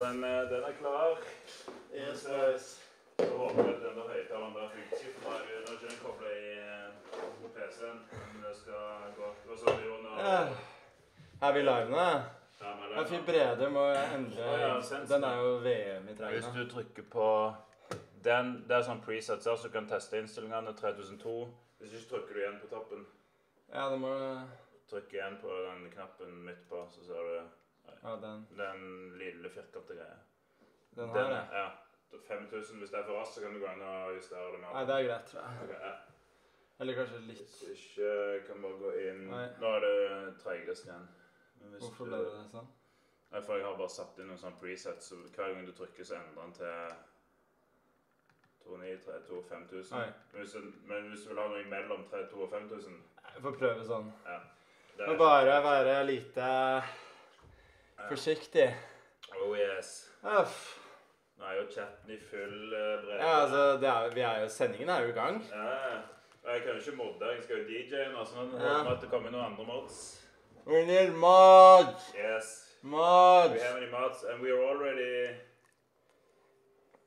Den, eh, den er klar. Yes, boys. Jeg håper at den der høyttaleren der funker. for Nå er ikke den koblet i eh, PC-en, men det skal gå. Hva sa du, Jon? Her Er vi live nå? ja? Ja, Fy Brede må endre Å, ja. Den er jo VM i Hvis du trykker på den, det er sånn presets her, så du kan teste innstillingene 3002. Hvis ikke trykker du igjen på toppen. Ja, det må Trykk igjen på den knappen midt på, så ser du Ja, den. den lille firkantede greia. Den her, jeg? ja. 5000. Hvis det er for raskt, så kan du gå inn og justere det mer. Nei, det er greit, tror jeg. Ok, ja. Eller kanskje litt Hvis ikke kan bare gå inn Nei. Nå er det treigest igjen. Men hvis Hvorfor du- ble det sånn? Nei, for jeg har bare satt inn noen sånne presets, så hver gang du trykker, så endrer den til 29, 32, 5000. Nei. Men hvis, du, men hvis du vil ha noe imellom 32 og 5000 Jeg får prøve sånn. Ja. Det Må bare være lite forsiktig. Oh yes. Uff. Nå er jo chatten i full uh, bredde. Ja, altså, det er, vi er jo, Sendingen er jo i gang. Ja. Jeg kan jo ikke modde, jeg skal jo DJ-en. så nå Ja. håper at det kommer noen andre mods. We need mods! Yes. Mods! We have any mods, and we are already...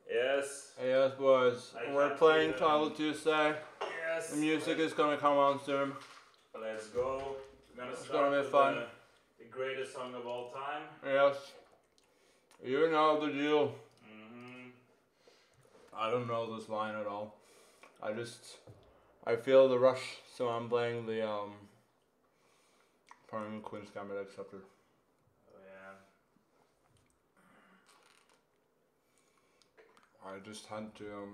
Yes. Yes, boys. I We're playing Title. Tuesday. Yes. The music is gonna come on soon. Let's go. We're gonna It's gonna be fun. Greatest song of all time. Yes. You know the deal. hmm I don't know this line at all. I just I feel the rush, so I'm playing the um playing Queen's Gambit Accepted. Oh yeah. I just had to um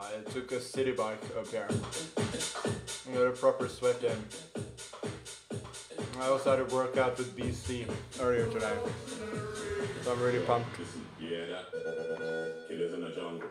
I took a city bike up here. And got a proper sweat in. I also had a workout with BC earlier today. So I'm really pumped. Yeah, that. In the jungle.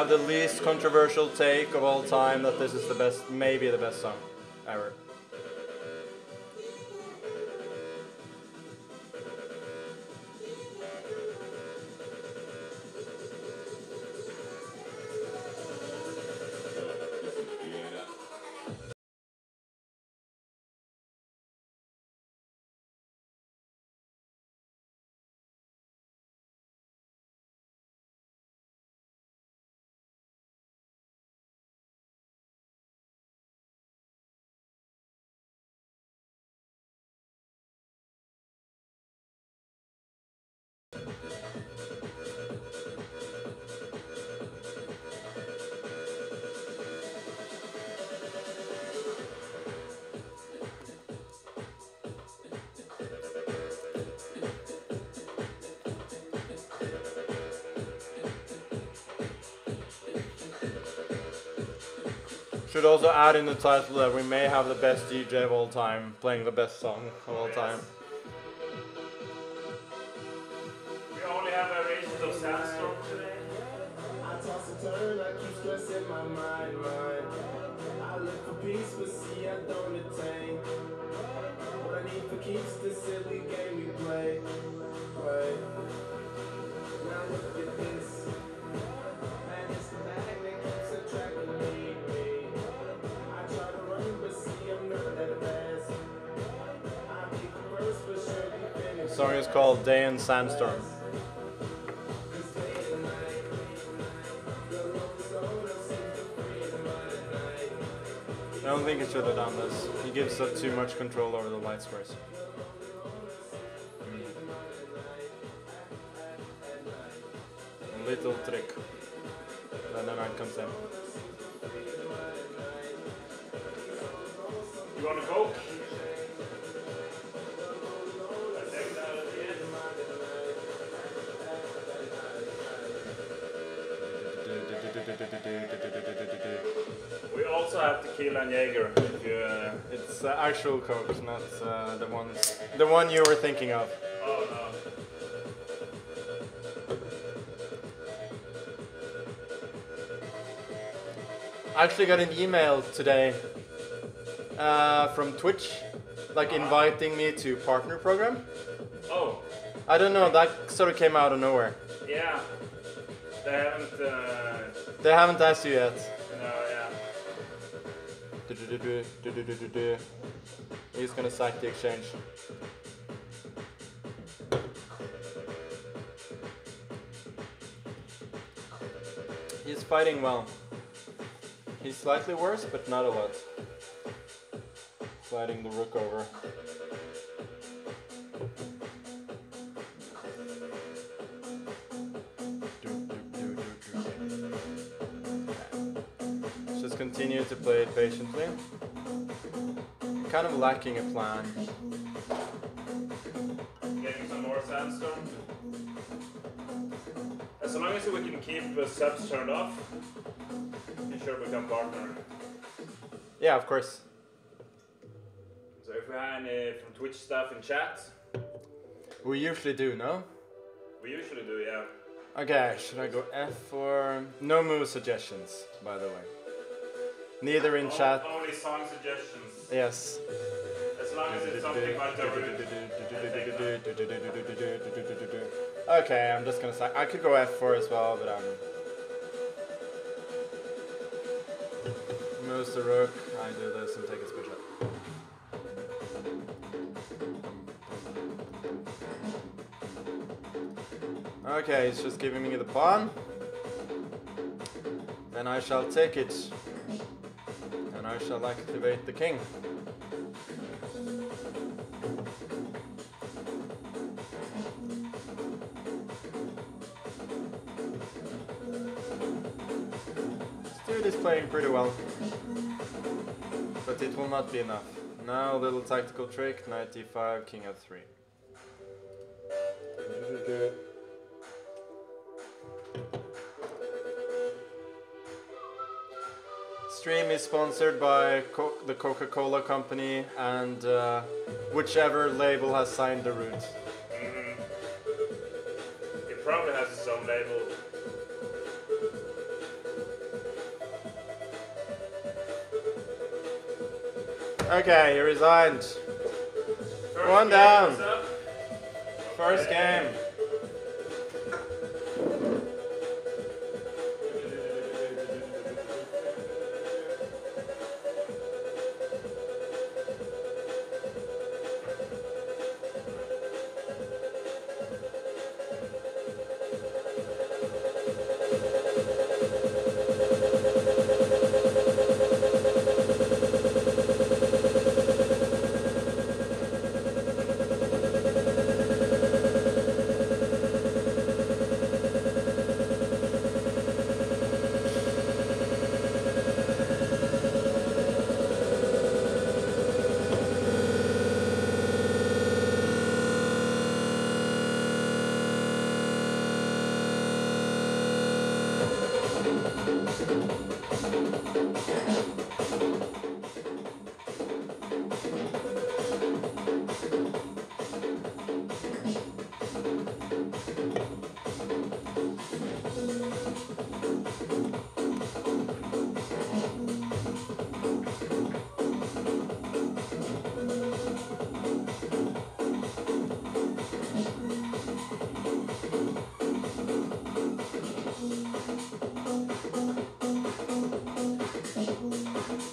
Have the least controversial take of all time that this is the best, maybe the best song ever. Should also add in the title that we may have the best DJ of all time playing the best song of all time. We only have variations of Sandstorm today. I toss and turn, I keep stressing my mind, mind. I look for peace, but see I don't attain. What I need for keeps this silly game song is called Darude Sandstorm. I don't think he should have done this. He gives up too much control over the light source. A little trick. Then the night comes in. You want a We also have tequila and Jaeger. Uh, it's uh, actual Coke, not uh, the one the one you were thinking of. Oh no. I actually got an email today uh, from Twitch, like -huh. inviting me to partner program. Oh. I don't know. That sort of came out of nowhere. Yeah. They haven't uh, they haven't asked you yet. no, yeah. He's gonna sack the exchange. He's fighting well. He's slightly worse, but not a lot. Sliding the rook over. To play it patiently. Kind of lacking a plan. Getting some more sandstone. As long as we can keep the subs turned off, we sure become partner. Yeah, of course. So if we have any from Twitch stuff in chat, We usually do, no? we usually do, yeah. Okay, should I go F or no move suggestions, by the way? Neither in chat. Only song suggestions. Yes. As long as it's something the. Okay, I'm just gonna say I could go F4 as well, but um moves the rook, I do this and take his bishop. Okay, he's just giving me the pawn. Then I shall take it. I shall activate the king. Dude is playing pretty well. But it will not be enough. Now, little tactical trick, knight d5, king f3. Stream is sponsored by Co- the Coca-Cola company and uh, whichever label has signed the root. Mhm. It probably has its own label. Okay, he resigned. First One game down. First game.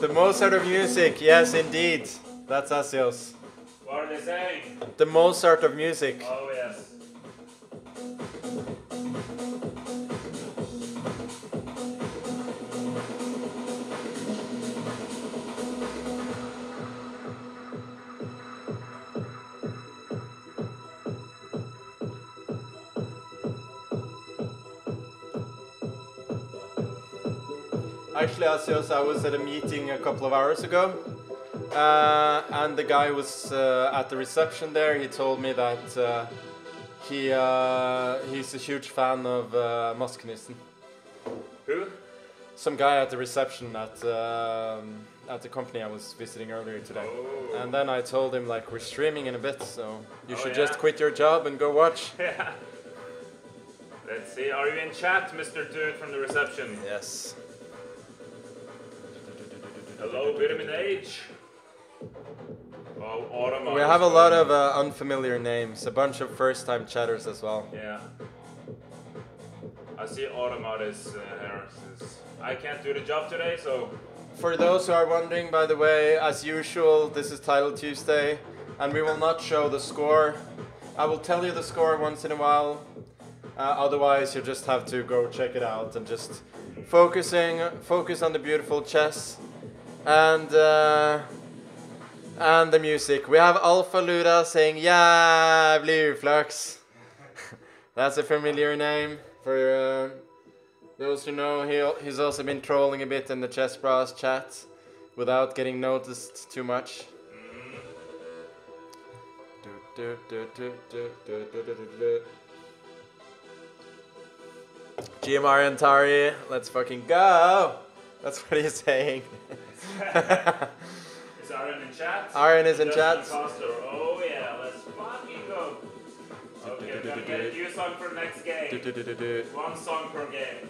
The Mozart of music, yes, indeed. That's Asios. What are they saying? The Mozart of music. Oh yes. Actually, Asios, I was at a meeting a couple of hours ago, uh, and the guy was uh, at the reception there. He told me that uh, he uh, he's a huge fan of uh, Maskenissen. Who? Some guy at the reception at um, at the company I was visiting earlier today. Oh. And then I told him like we're streaming in a bit, so you Oh, should yeah? just quit your job and go watch. Yeah. Let's see. Are you in chat, Mr. Dude from the reception? Yes. Hello, Vitamin H. Oh, Autumn. We have a lot of uh, unfamiliar names, a bunch of first-time chatters as well. Yeah. I see Autumn is uh, here. I can't do the job today, so For those who are wondering, by the way, as usual, this is Titled Tuesday, and we will not show the score. I will tell you the score once in a while. Uh, otherwise, you just have to go check it out and just focusing, focus on the beautiful chess and uh, and the music. We have Alpha Luda saying "Jävlig Flux." That's a familiar name for uh, those who know. He, he's also been trolling a bit in the Chess Bros chat without getting noticed too much. GMR Antari, let's fucking go! That's what he's saying. is Aaron in chat? Aaron is in chat. Oh yeah, let's fucking go. Okay, we're gonna get a new song for the next Do, game. do, do, do, do. One song per game.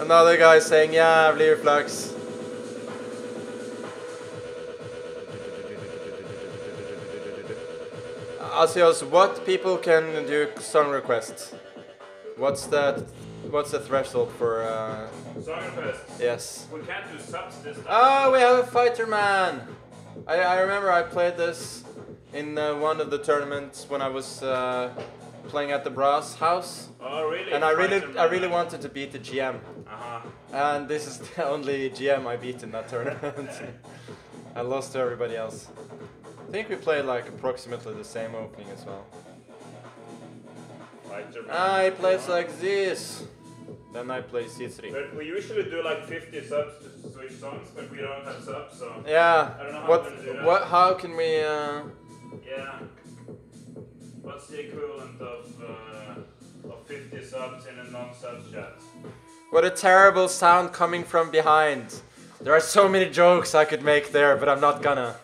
Another guy saying, yeah, Blue Flux. Asios, what people can do song requests? What's that? What's the threshold for? Uh, yes. We can't do subs this time. Oh, we have a fighter man. I, I remember I played this in uh, one of the tournaments when I was uh, playing at the Brass house, Oh really? and I really, I really wanted to beat the GM. Uh-huh. And this is the only GM I beat in that tournament. I lost to everybody else. I think we played like approximately the same opening as well. Ah, plays like this. Then I play C3. But we usually do like 50 subs to switch songs, but we don't have subs, so Yeah. I don't know how What? do that. What? How can we? Uh, yeah. What's the equivalent of uh, of 50 subs in a non-sub chat? what a terrible sound coming from behind. There are so many jokes I could make there, but I'm not gonna.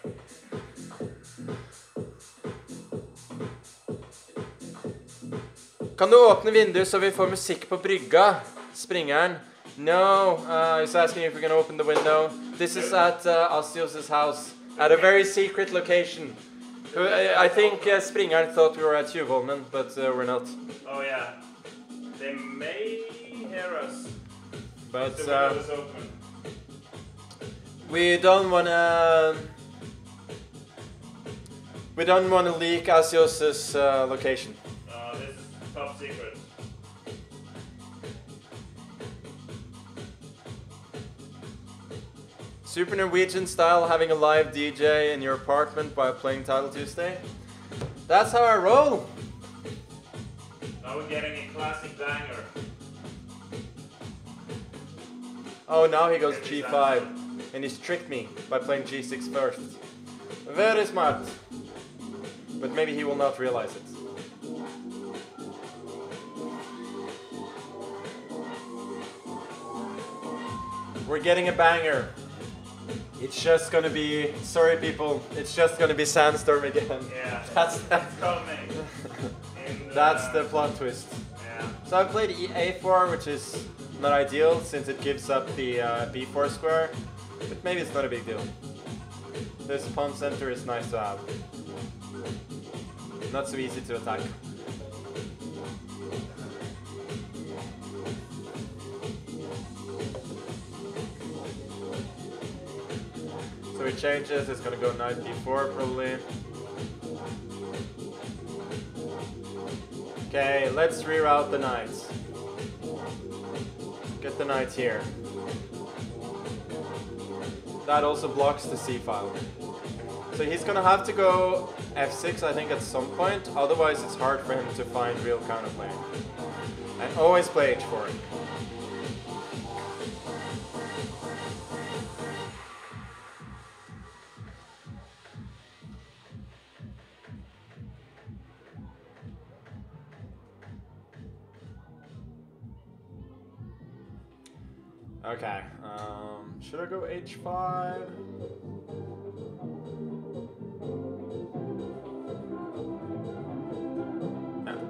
Kan du åpne vinduet så vi får musikk på brygga? Springeren. No, uh, he's asking if we can open the window. This is at uh, Asios' house, at a very secret location. Uh, I, think uh, Springeren thought we were at Tjuvholmen, but uh, we're not. Oh yeah. They may hear us. But The uh, window is open. we don't wanna. We don't wanna leak Asios' uh, location. Top secret. Super Norwegian style, having a live DJ in your apartment by playing Titled Tuesday. That's how I roll. Now we're getting a classic banger. Oh, now he goes G5, and he's tricked me by playing G6 first. Very smart. But maybe he will not realize it. We're getting a banger. It's just gonna be, sorry people, it's just gonna be Sandstorm again. Yeah. That's that. Coming. In the- That's the plot twist. Yeah. So I played E- A4, which is not ideal since it gives up the uh, B4 square, but maybe it's not a big deal. This pawn center is nice to have. Not so easy to attack. So he changes, it's gonna go knight d4 probably. Okay, let's reroute the knights. Get the knight here. That also blocks the c file. So he's gonna have to go f6 I think at some point, otherwise it's hard for him to find real counterplay. And always play h4. Okay. Um, should I go H5?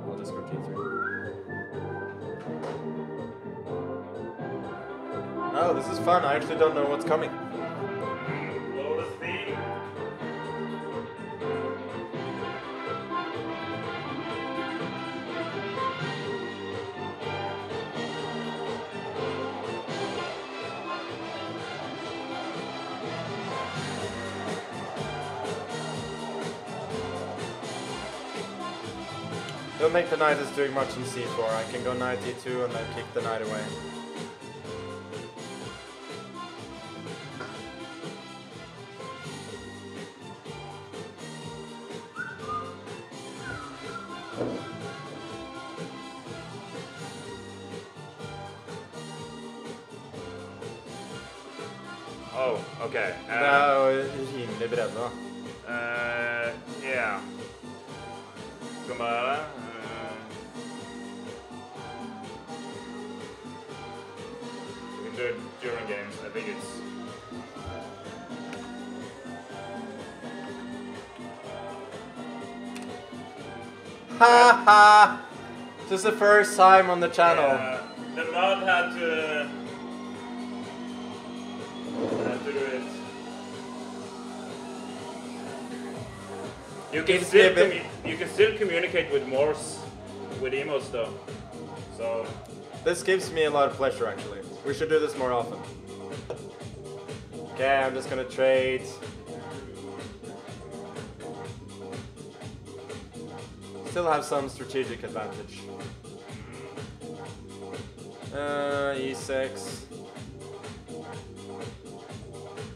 I'll just go G3. Oh, this is fun. I actually don't know what's coming. Don't think the knight is doing much in c4. I can go knight e2 and then kick the knight away. Oh, okay. Det er jo rimelig bredde. Uh, yeah. Skal vi gjøre det? It during games. I think it's Ha ha! This is the first time on the channel. Yeah, the mod had to had to do it. You can still a bit- commu- you can still communicate with Morse with emotes though. So This gives me a lot of pleasure, actually. We should do this more often. Okay, I'm just gonna trade. Still have some strategic advantage. Uh, e6.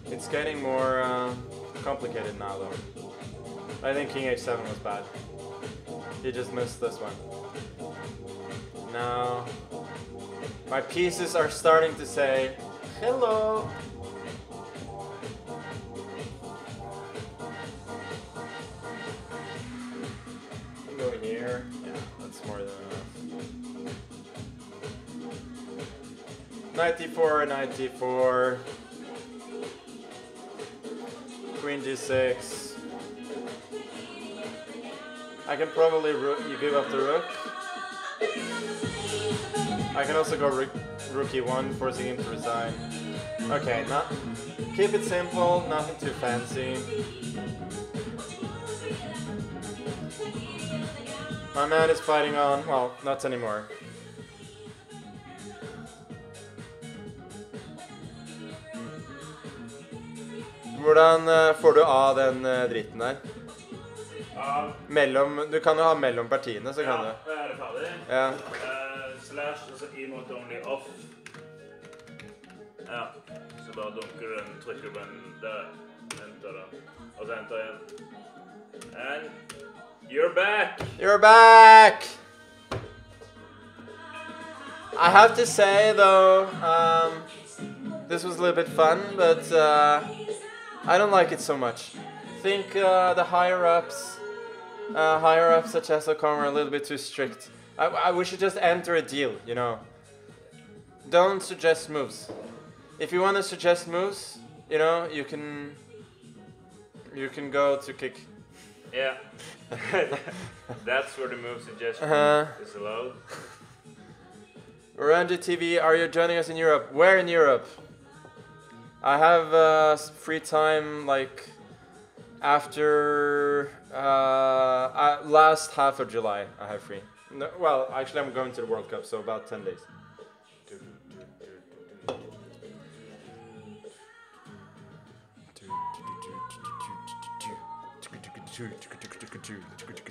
It's getting more uh, complicated now, though. I think king h7 was bad. He just missed this one. Now, my pieces are starting to say, hello. Go here. Yeah, that's more than enough. 94, 94. Queen g6. I can probably rook, you give up the rook. I can also go rook, rook e1, forcing him to resign. Okay, not keep it simple, nothing too fancy. My man is fighting on, well, not anymore. Hvordan eh, får du av den eh, dritten der? Mellom, du kan jo ha mellom partiene, så kan ja, du. er det ferdig? Ja. Slash så only off. Ja. Så den, den, igjen. And you're back! You're back! I have to say though, um, this was a little bit fun, but uh, I don't like it so much. I think uh, the higher ups, uh, higher ups such as Ocon are a little bit too strict. I, I, we should just enter a deal, you know. Don't suggest moves. If you want to suggest moves, you know, you can, you can go to kick. Yeah. That's where the move suggestion Uh-huh. is allowed. Orange TV, are you joining us in Europe? Where in Europe? I have uh, free time like after uh, uh, last half of July. I have free. No, well, actually, I'm going to the World Cup, so about 10 days.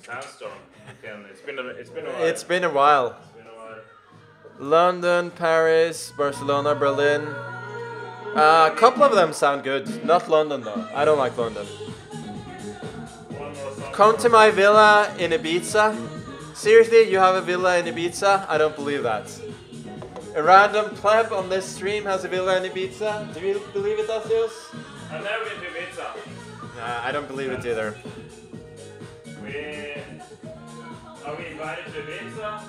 Sandstorm. It's been a, it's been a while. It's been a while. Been a while. London, Paris, Barcelona, Berlin. Uh, a couple of them sound good. Not London though. I don't like London. One more song. Come to my villa in Ibiza. Seriously, you have a villa in Ibiza? I don't believe that. A random pleb on this stream has a villa in Ibiza. Do you believe it, Asios? I've never been to Ibiza. Nah, I don't believe it either. We are we invited to Ibiza?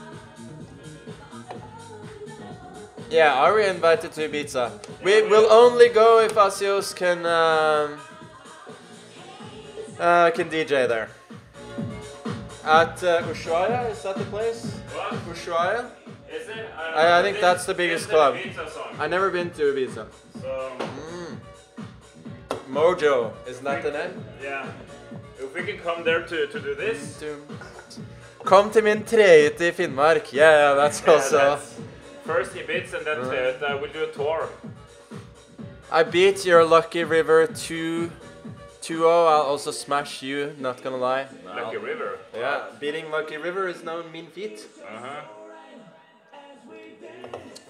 Yeah, are we invited to Ibiza? We will only go if Asios can um, uh, can DJ there. At uh, Ushuaia, is that the place? What? Ushuaia? Is it? I- I think that's the biggest club. Ibiza song. I never been to Ibiza. So Mojo, isn't that the name? yeah, if we can come there to, to do this. Kom till min trehytte i Finnmark. Yeah, that's yeah, also. that's first Ibiza and then. We'll do a tour. I beat your Lucky River 2 2 I'll also smash you, not gonna lie. Lucky River. Yeah, beating Lucky River is no mean feat. Uh huh.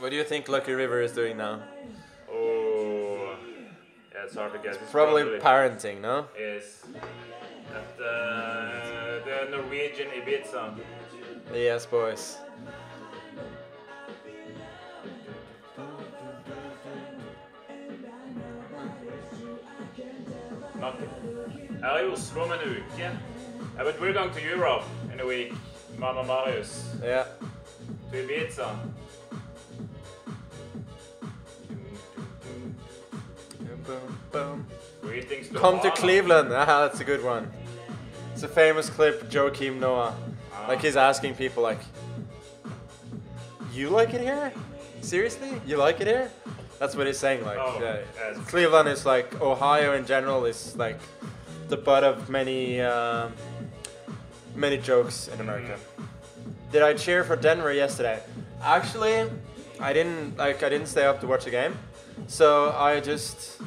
What do you think Lucky River is doing now? Oh, yeah, it's hard to guess. It's Probably parenting, no? is at uh, the Norwegian Ibiza. Yes, boys. Not, jeg er i Oslo om en uke. Yeah, but we're going to Europe in a week. Mama Marius Yeah. to Ibiza. Greetings to Come to Cleveland. Ah, that's a good one. It's a famous clip, Joakim Noah. Like he's asking people like, "You like it here? Seriously? You like it here?" That's what he's saying. Like, Oh, uh, yes. Cleveland is like Ohio in general is like the butt of many um many jokes in America. Did I cheer for Denver yesterday? Actually, I didn't like I didn't stay up to watch the game, so I just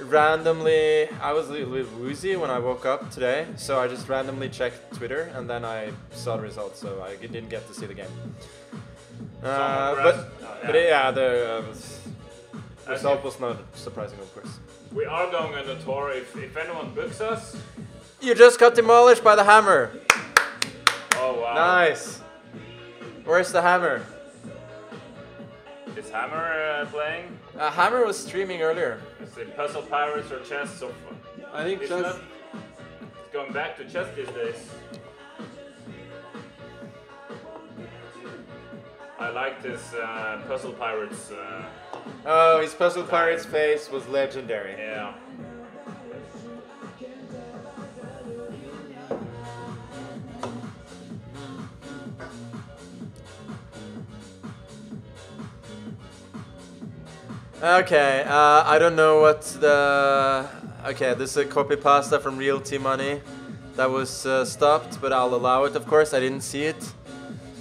randomly I was a little bit woozy when I woke up today, so I just randomly checked Twitter and then I saw the results, so I didn't get to see the game. Uh, but Oh, but yeah, the uh, was- Okay. result was not surprising, of course. We are going on a tour. If, if anyone books us, You just got demolished by the hammer. oh wow. Nice. Where's the hammer? Is Hammer uh, playing? Uh, hammer was streaming earlier. Is it Puzzle Pirates or chess? So I think it's not. It's going back to chess these days. I like this uh, Puzzle Pirates. Uh, Oh, his Puzzle Pirates face was legendary. yeah. Okay, uh, I don't know what the. Okay, this is a copy pasta from Realty Money that was uh, stopped, but I'll allow it, of course. I didn't see it.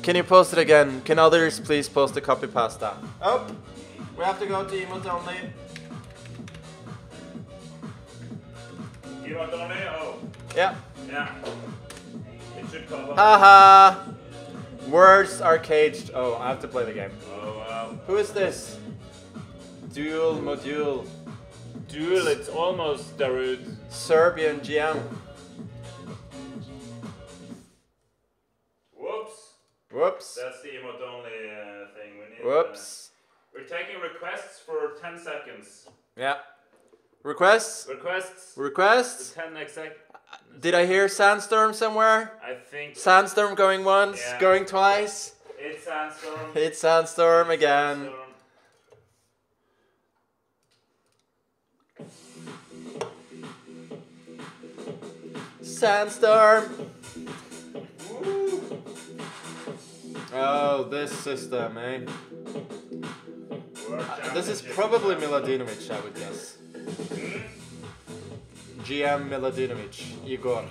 Can you post it again? Can others please post the copy pasta? Oh, we have to go to emote only. You want on it? Oh, Yeah. yeah. It should come up. Haha. Words are caged. Oh, I have to play the game. Oh wow. Who is this? Dual module. Duel, it's almost Darude. Serbian GM. Whoops. Whoops. That's the emote only uh, thing we need. Whoops. We're taking requests for 10 seconds. Yeah. Requests? Requests? Requests? 10 exact. Did I hear Sandstorm somewhere? I think Sandstorm going once, Yeah. going twice. it's Sandstorm. It's Sandstorm again. Sandstorm. Sandstorm. Oh, this system, eh? Uh, This is probably Miladinovic, I would guess. GM Miladinovic, Igor.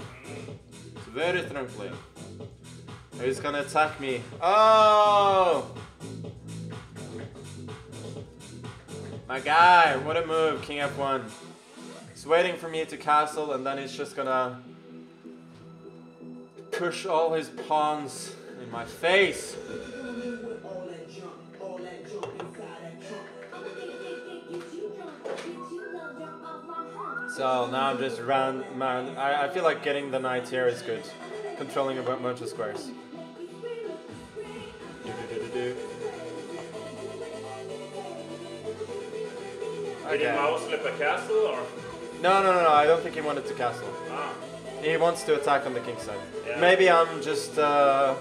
Very strongly. He's gonna attack me. Oh! My guy, what a move, King F1. He's waiting for me to castle and then he's just gonna push all his pawns in my face. So now I'm just round, man. I, I feel like getting the knight here is good. Controlling a bunch of squares. Do-do-do-do-do. Did he mouse slip a castle or? No, no, no, no. I don't think he wanted to castle. Ah, He wants to attack on the king side. Yeah. Maybe I'm just uh,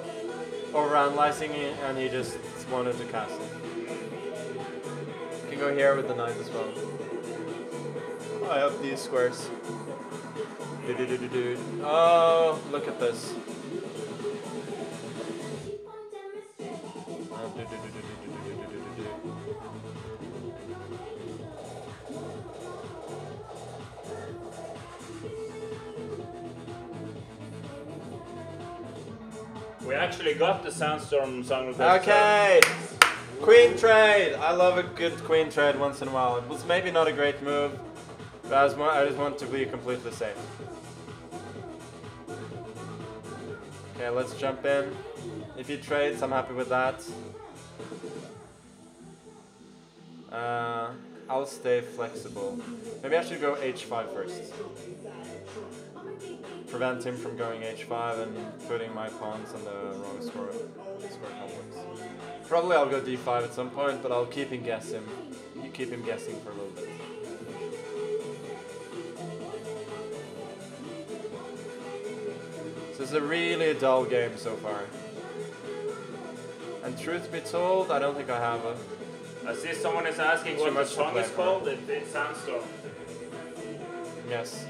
overanalyzing it and he just wanted to castle. You Can go here with the knight as well. I have these squares. Oh, look at this. We actually got the Sandstorm song Okay! Queen trade! I love a good queen trade once in a while. It was maybe not a great move, I, was more, I just want to be completely safe. Okay, let's jump in. If he trades, I'm happy with that. Uh, I'll stay flexible. Maybe I should go h5 first. Prevent him from going h5 and putting my pawns on the wrong score, score complex. Probably I'll go d5 at some point, but I'll keep him guessing. You keep him guessing for a little bit. Is a really dull game so far. And truth be told, I don't think I have a. I see someone is asking what the song is called. It, it's Sandstorm. Yes.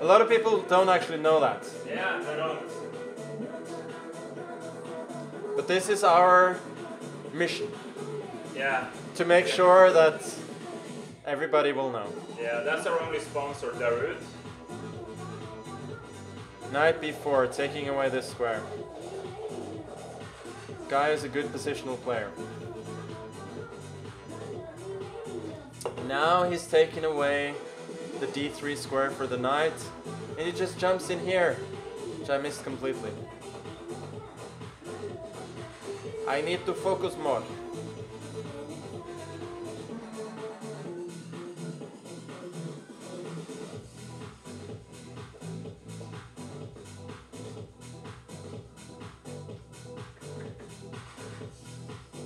A lot of people don't actually know that. Yeah, I don't. But this is our mission Yeah, to make sure that everybody will know. yeah, that's our only sponsor, Darude. Knight b4, taking away this square. Guy is a good positional player. Now he's taking away the d3 square for the knight, and he just jumps in here, which I missed completely. I need to focus more.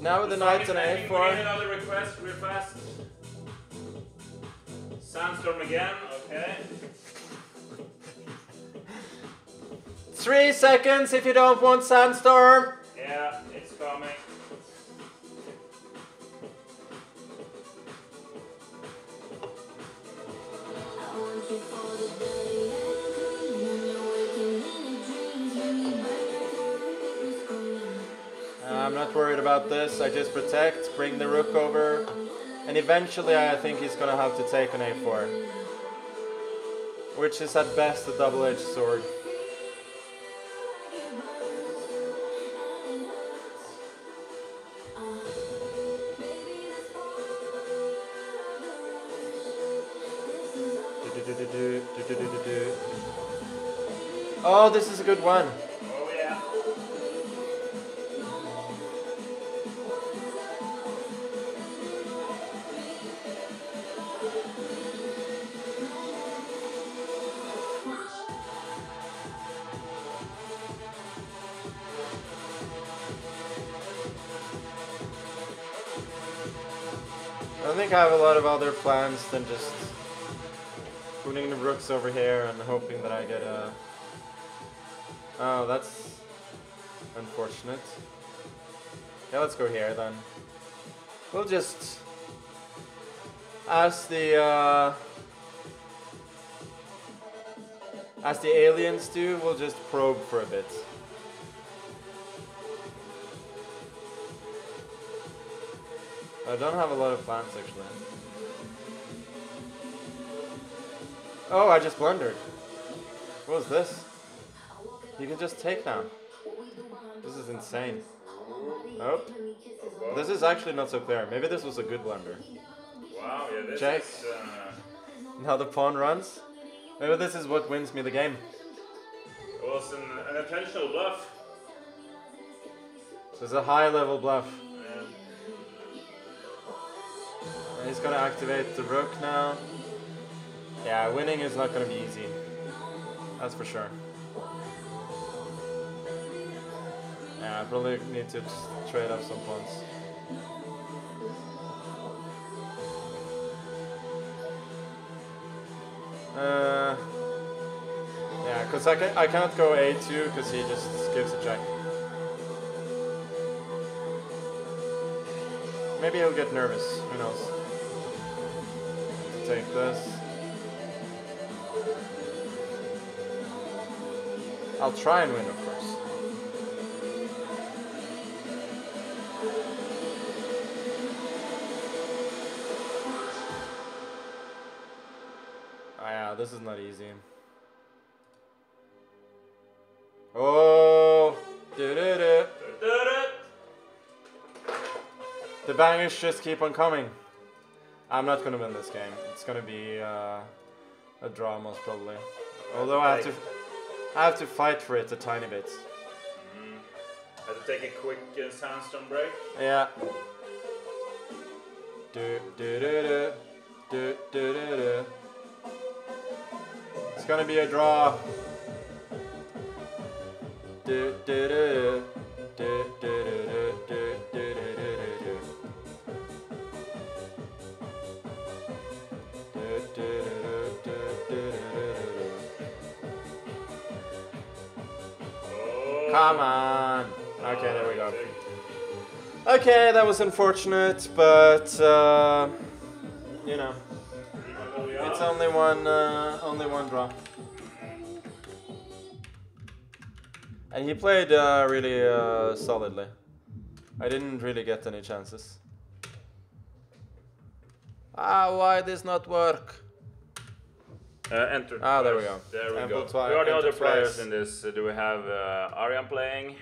Now with the knight on We need a4. another request real fast. Sandstorm again, okay. Three seconds if you don't want sandstorm. Yeah, it's coming. I'm not worried about this. I just protect, bring the rook over, and eventually I think he's gonna have to take an a4. Which is at best a double-edged sword. Oh, this is a good one. Lot of other plans than just putting the rooks over here and hoping that I get a. Oh, that's unfortunate. Yeah, let's go here then. We'll just, ask the uh, as the aliens do, we'll just probe for a bit. I don't have a lot of plans actually. Oh, I just blundered. What was this? You can just take now. This is insane. Oh. This is actually not so clear. Maybe this was a good blunder. Wow, yeah, this Check. is. Uh, Now the pawn runs. Maybe this is what wins me the game. it was an, an intentional bluff. This is a high level bluff. He's gonna activate the rook now. Yeah, winning is not gonna be easy. That's for sure. Yeah, I probably need to trade off some pawns. Uh, yeah, because I, can, I can't go a2 because he just gives a check. Maybe he'll get nervous. Who knows? take this. I'll try and win, of course. Oh, yeah, this is not easy. Oh. The bangers just keep on coming. I'm not gonna win this game. It's gonna be uh, a draw most probably. Although I have to, I have to fight for it a tiny bit. Mm-hmm. Mm. I have to take a quick uh, sandstorm break. Yeah. Do do do do do do do do. It's gonna be a draw. Do do do do do do do do. Come on. Okay, there we go. Okay, that was unfortunate, but uh, you know, it's only one, uh, only one draw. And he played uh, really uh, solidly. I didn't really get any chances. Ah, why this not work? Uh, enter. Ah, there we go. There we go. Who are the other players in this? Uh, do we have uh, Arian playing?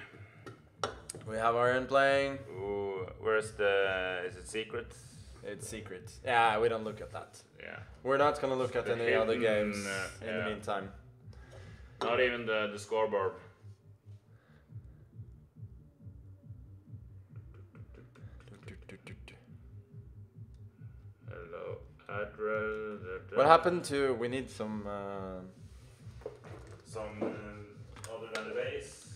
We have Arian playing. Ooh, where's the? Is it secret? It's secret. Yeah, we don't look at that. Yeah. We're not gonna look at The any other games uh, in the meantime. Not even the the scoreboard. What happened to? We need some. Uh, Some uh, other than the base.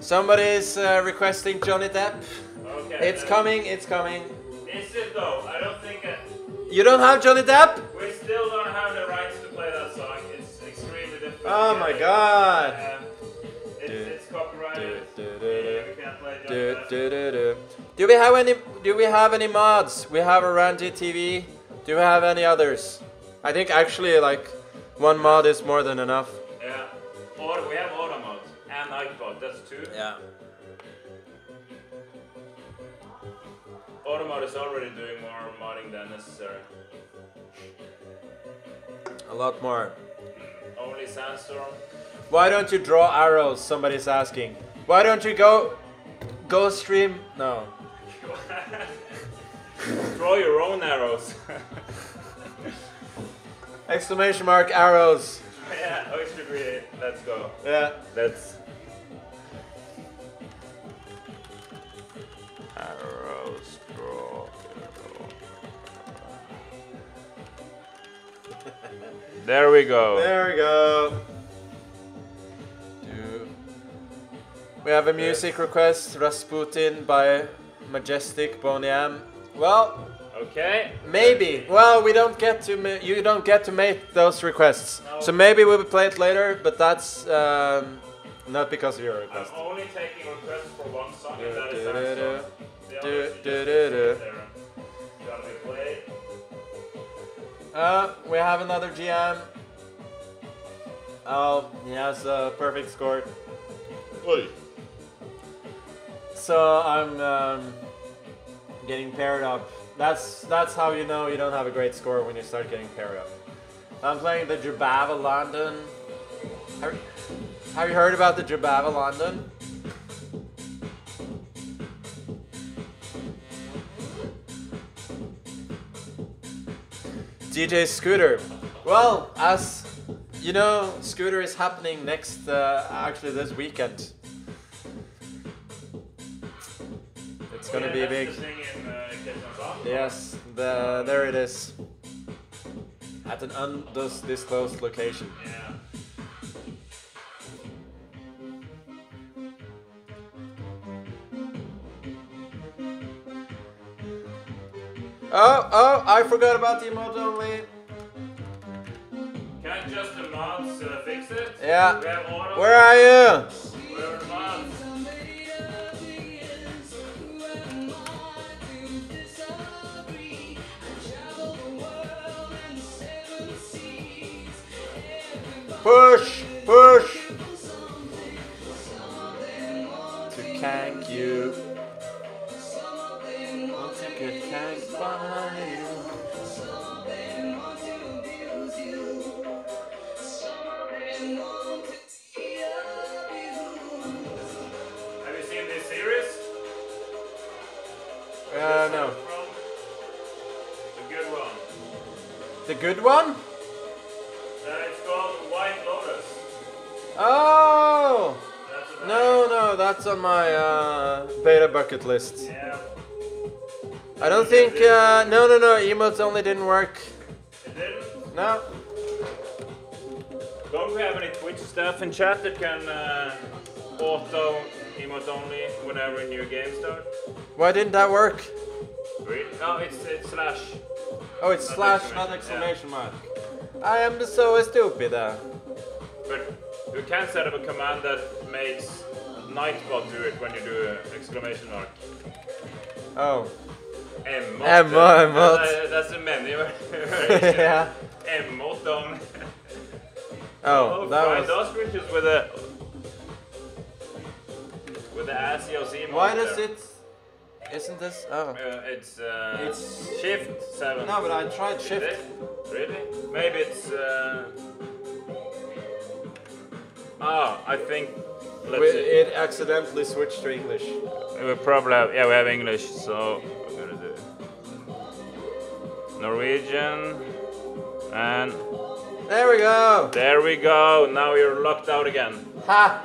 Somebody's uh, requesting Johnny Depp. Okay. It's coming. It's coming. Is it though? I don't think it, You don't have Johnny Depp? we still don't have the rights to play that song. It's extremely difficult. Oh my. God. Uh, Do, do, do, do. do we have any? Do we have any mods? We have a Randy TV. Do we have any others? I think actually like one mod is more than enough. Yeah. Or we have auto mode and night. That's two. Yeah. Auto mode is already doing more modding than necessary. A lot more. Only sandstorm. Why don't you draw arrows? Somebody's asking. Why don't you go, go stream? No. Draw your own arrows. Exclamation mark arrows. yeah. Oh, should we? Let's go. Yeah. Let's. Arrows draw. There we go. There we go. We have a music request, Rasputin by Majestic Boney M. Well, Okay. maybe. Well, we don't get to ma- you don't get to make those requests. No. So maybe we'll play it later, but that's um, not because of your I'm request. only taking requests for one song, Do, and that is do, do, Sandstorm. do. The Do, do, just do, do. sit there. Got me play. Uh, we have another GM. Oh, he has a perfect score. Oi. So I'm um, getting paired up. That's that's how you know you don't have a great score when you start getting paired up. I'm playing the Jobava London. Have, have you heard about the Jobava London? DJ Scooter. Well, as you know, Scooter is happening next, uh, actually this weekend. Gonna Yeah, be big. The uh, Yes, the, there it is. At an undisclosed location. Yeah. Oh, oh, I forgot about the emote only. Can't just the mods uh, fix it? Yeah. We have auto. Where are you? Push, push. To thank you. To get thanked by you. Have you seen this series? Uh, no. The good one. The good one? Uh, White Lotus. Oh! That's No, no, that's on my uh, beta bucket list. Yeah, I don't think. Uh, no, no, no. Emotes only didn't work. it didn't. No. Don't we have any Twitch stuff in chat that can uh, auto emote only whenever a new game starts? Why didn't that work? Really? No, it's it's slash. Oh, it's Not slash, not exclamation mark. I am so stupid. Uh. But you can set up a command that makes Nightbot do it when you do an exclamation mark. Oh. Emot. Emot, emot. Uh, that's a many variation. yeah. Emot on. Oh, that was. those creatures with a with the ASCII Why does it? Isn't this? Oh. Uh, it's uh, It's- shift seven. No, but I tried shift. it? Really? Maybe it's. Uh... Ah, I think. Let's We-. It accidentally switched to English. We probably have, yeah, we have English, so we're gonna do Norwegian, and There we go. there we go. Now you're locked out again. Ha!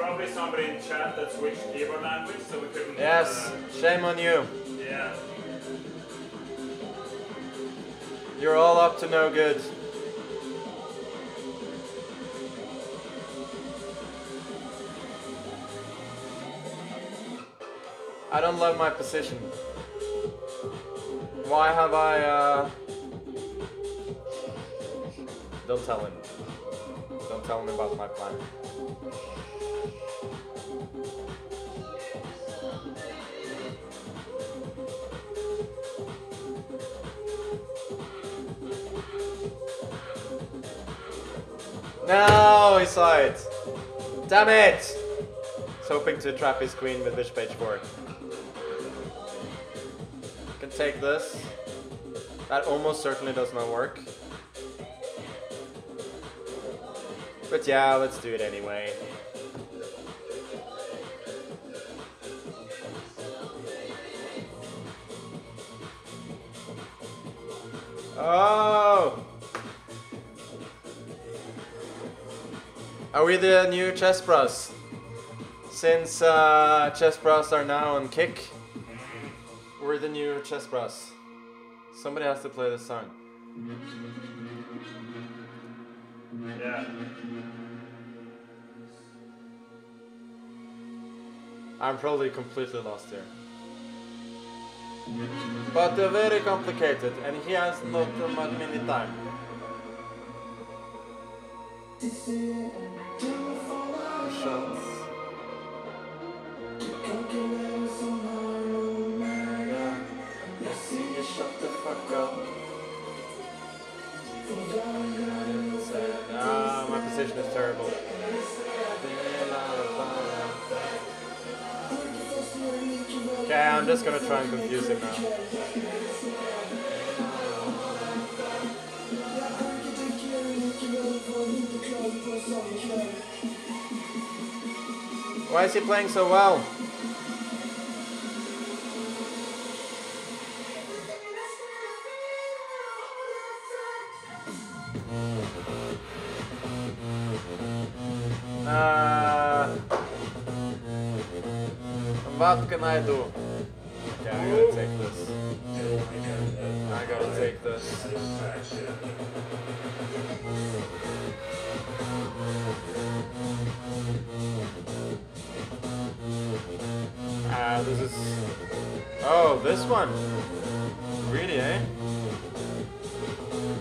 Probably somebody in chat that switched keyboard language, so we couldn't. Yes. uh, Shame on you. yeah. You're all up to no good. I don't love my position. Why have I, uh... Don't tell him. Don't tell him about my plan. No, he saw it. Damn it! He's hoping to trap his queen with bishop h4. Can take this. That almost certainly does not work. But yeah, let's do it anyway. Oh! Are we the new chess bros? Since uh, chess bros are now on kick, we're the new chess bros. Somebody has to play this song. Yeah. I'm probably completely lost here. But uh, very complicated, and he has not uh, many time. Shots. Ah, my position is terrible. Just gonna try and confuse him now. Why is he playing so well? Uh, what can I do? Take this. I gotta take this. Ah, this is. Oh, this one. Really, eh?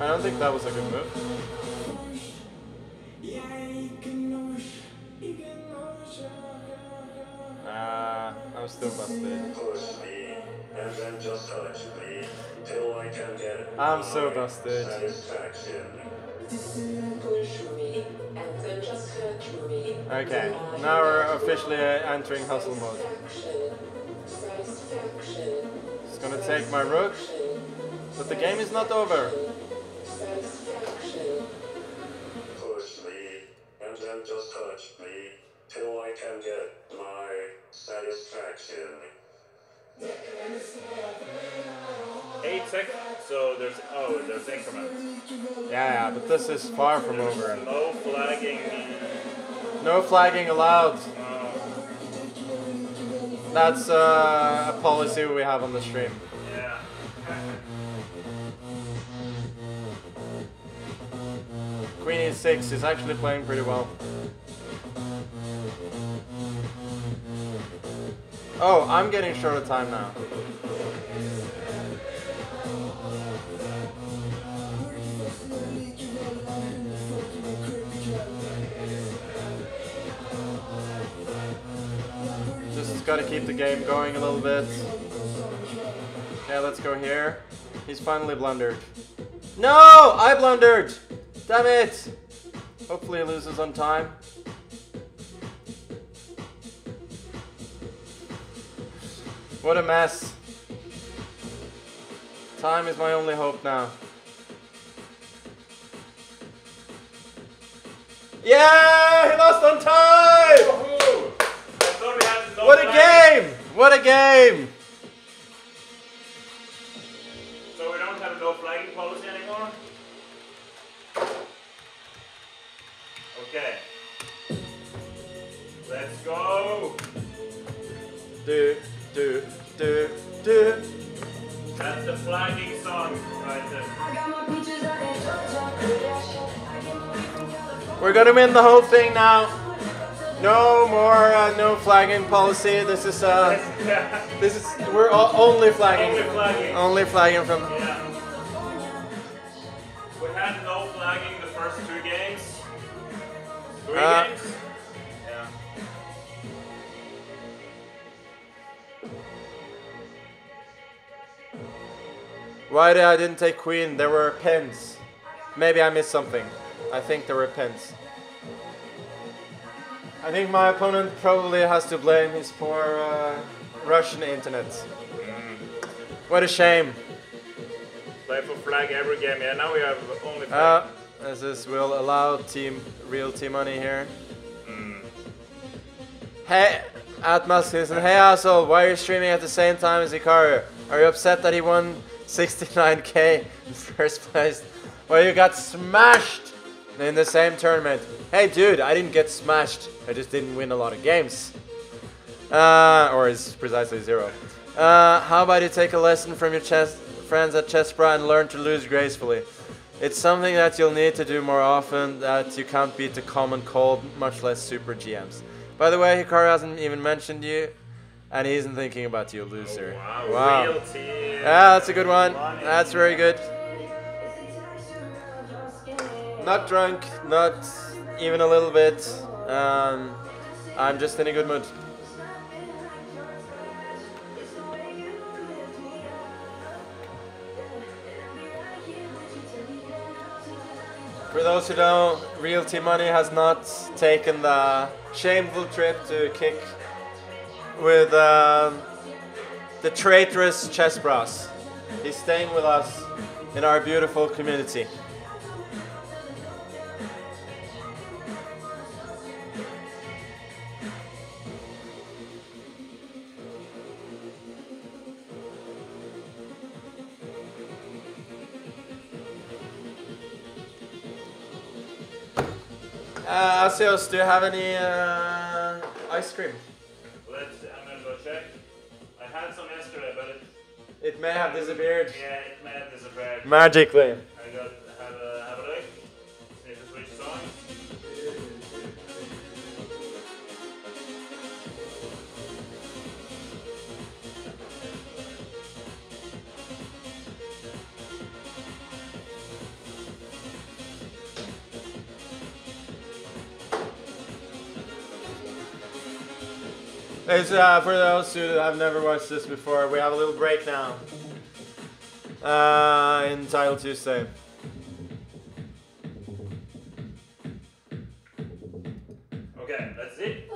I don't think that was a good move. I'm so busted. Okay, now we're officially entering hustle mode. It's gonna take my rook, but the game is not over. Push me, and then just touch me, till I can get my satisfaction. Eight seconds. So there's oh there's increments. Yeah, yeah, but this is far from over. No flagging. No flagging allowed. That's uh, a policy we have on the stream. yeah. Queen e6 is actually playing pretty well. Oh, I'm getting short of time now. Just gotta keep the game going a little bit. Okay, let's go here. He's finally blundered. No! I blundered! Damn it! Hopefully he loses on time. What a mess. Time is my only hope now. Yeah! He lost on time! Woohoo! I thought we had no What a game! What a game! So we don't have no flagging policy anymore? Okay. Let's go! Do, do, do, do. That's the flagging song right there. We're gonna win the whole thing now. No more, uh, no flagging policy. This is, uh, this is, we're o- only flagging. Only flagging. Only flagging from. Yeah. We had no flagging the first two games. Three Uh, games? Why did I didn't take queen? There were pins. Maybe I missed something. I think there were pins. I think my opponent probably has to blame his poor uh, Russian internet. What a shame. Play for flag every game. Yeah, now we have only flag. Uh, this will allow team real team money here. Hey, Atmas listen, hey asshole, why are you streaming at the same time as Hikaru? Are you upset that he won 69k in first place? Well, you got smashed in the same tournament. Hey, dude, I didn't get smashed. I just didn't win a lot of games. Uh, or is precisely zero. Uh, how about you take a lesson from your chess friends at Chessbrah and learn to lose gracefully? It's something that you'll need to do more often. That you can't beat the common cold, much less super GMs. By the way, Hikaru hasn't even mentioned you, and he isn't thinking about you, loser. wow, real team. Yeah, that's a good one. That's very good. Not drunk, not even a little bit. Um, I'm just in a good mood. For those who don't, Real Team Money has not taken the shameful trip to kick with um, the traitorous chess bros. He's staying with us in our beautiful community. Uh, Asios, do you have any uh, ice cream? Had some yesterday, but it, It may have disappeared. yeah, it may have disappeared. Magically. It's, uh, for those who have never watched this before, we have a little break now. Uh, in Titled Tuesday. Okay, that's it.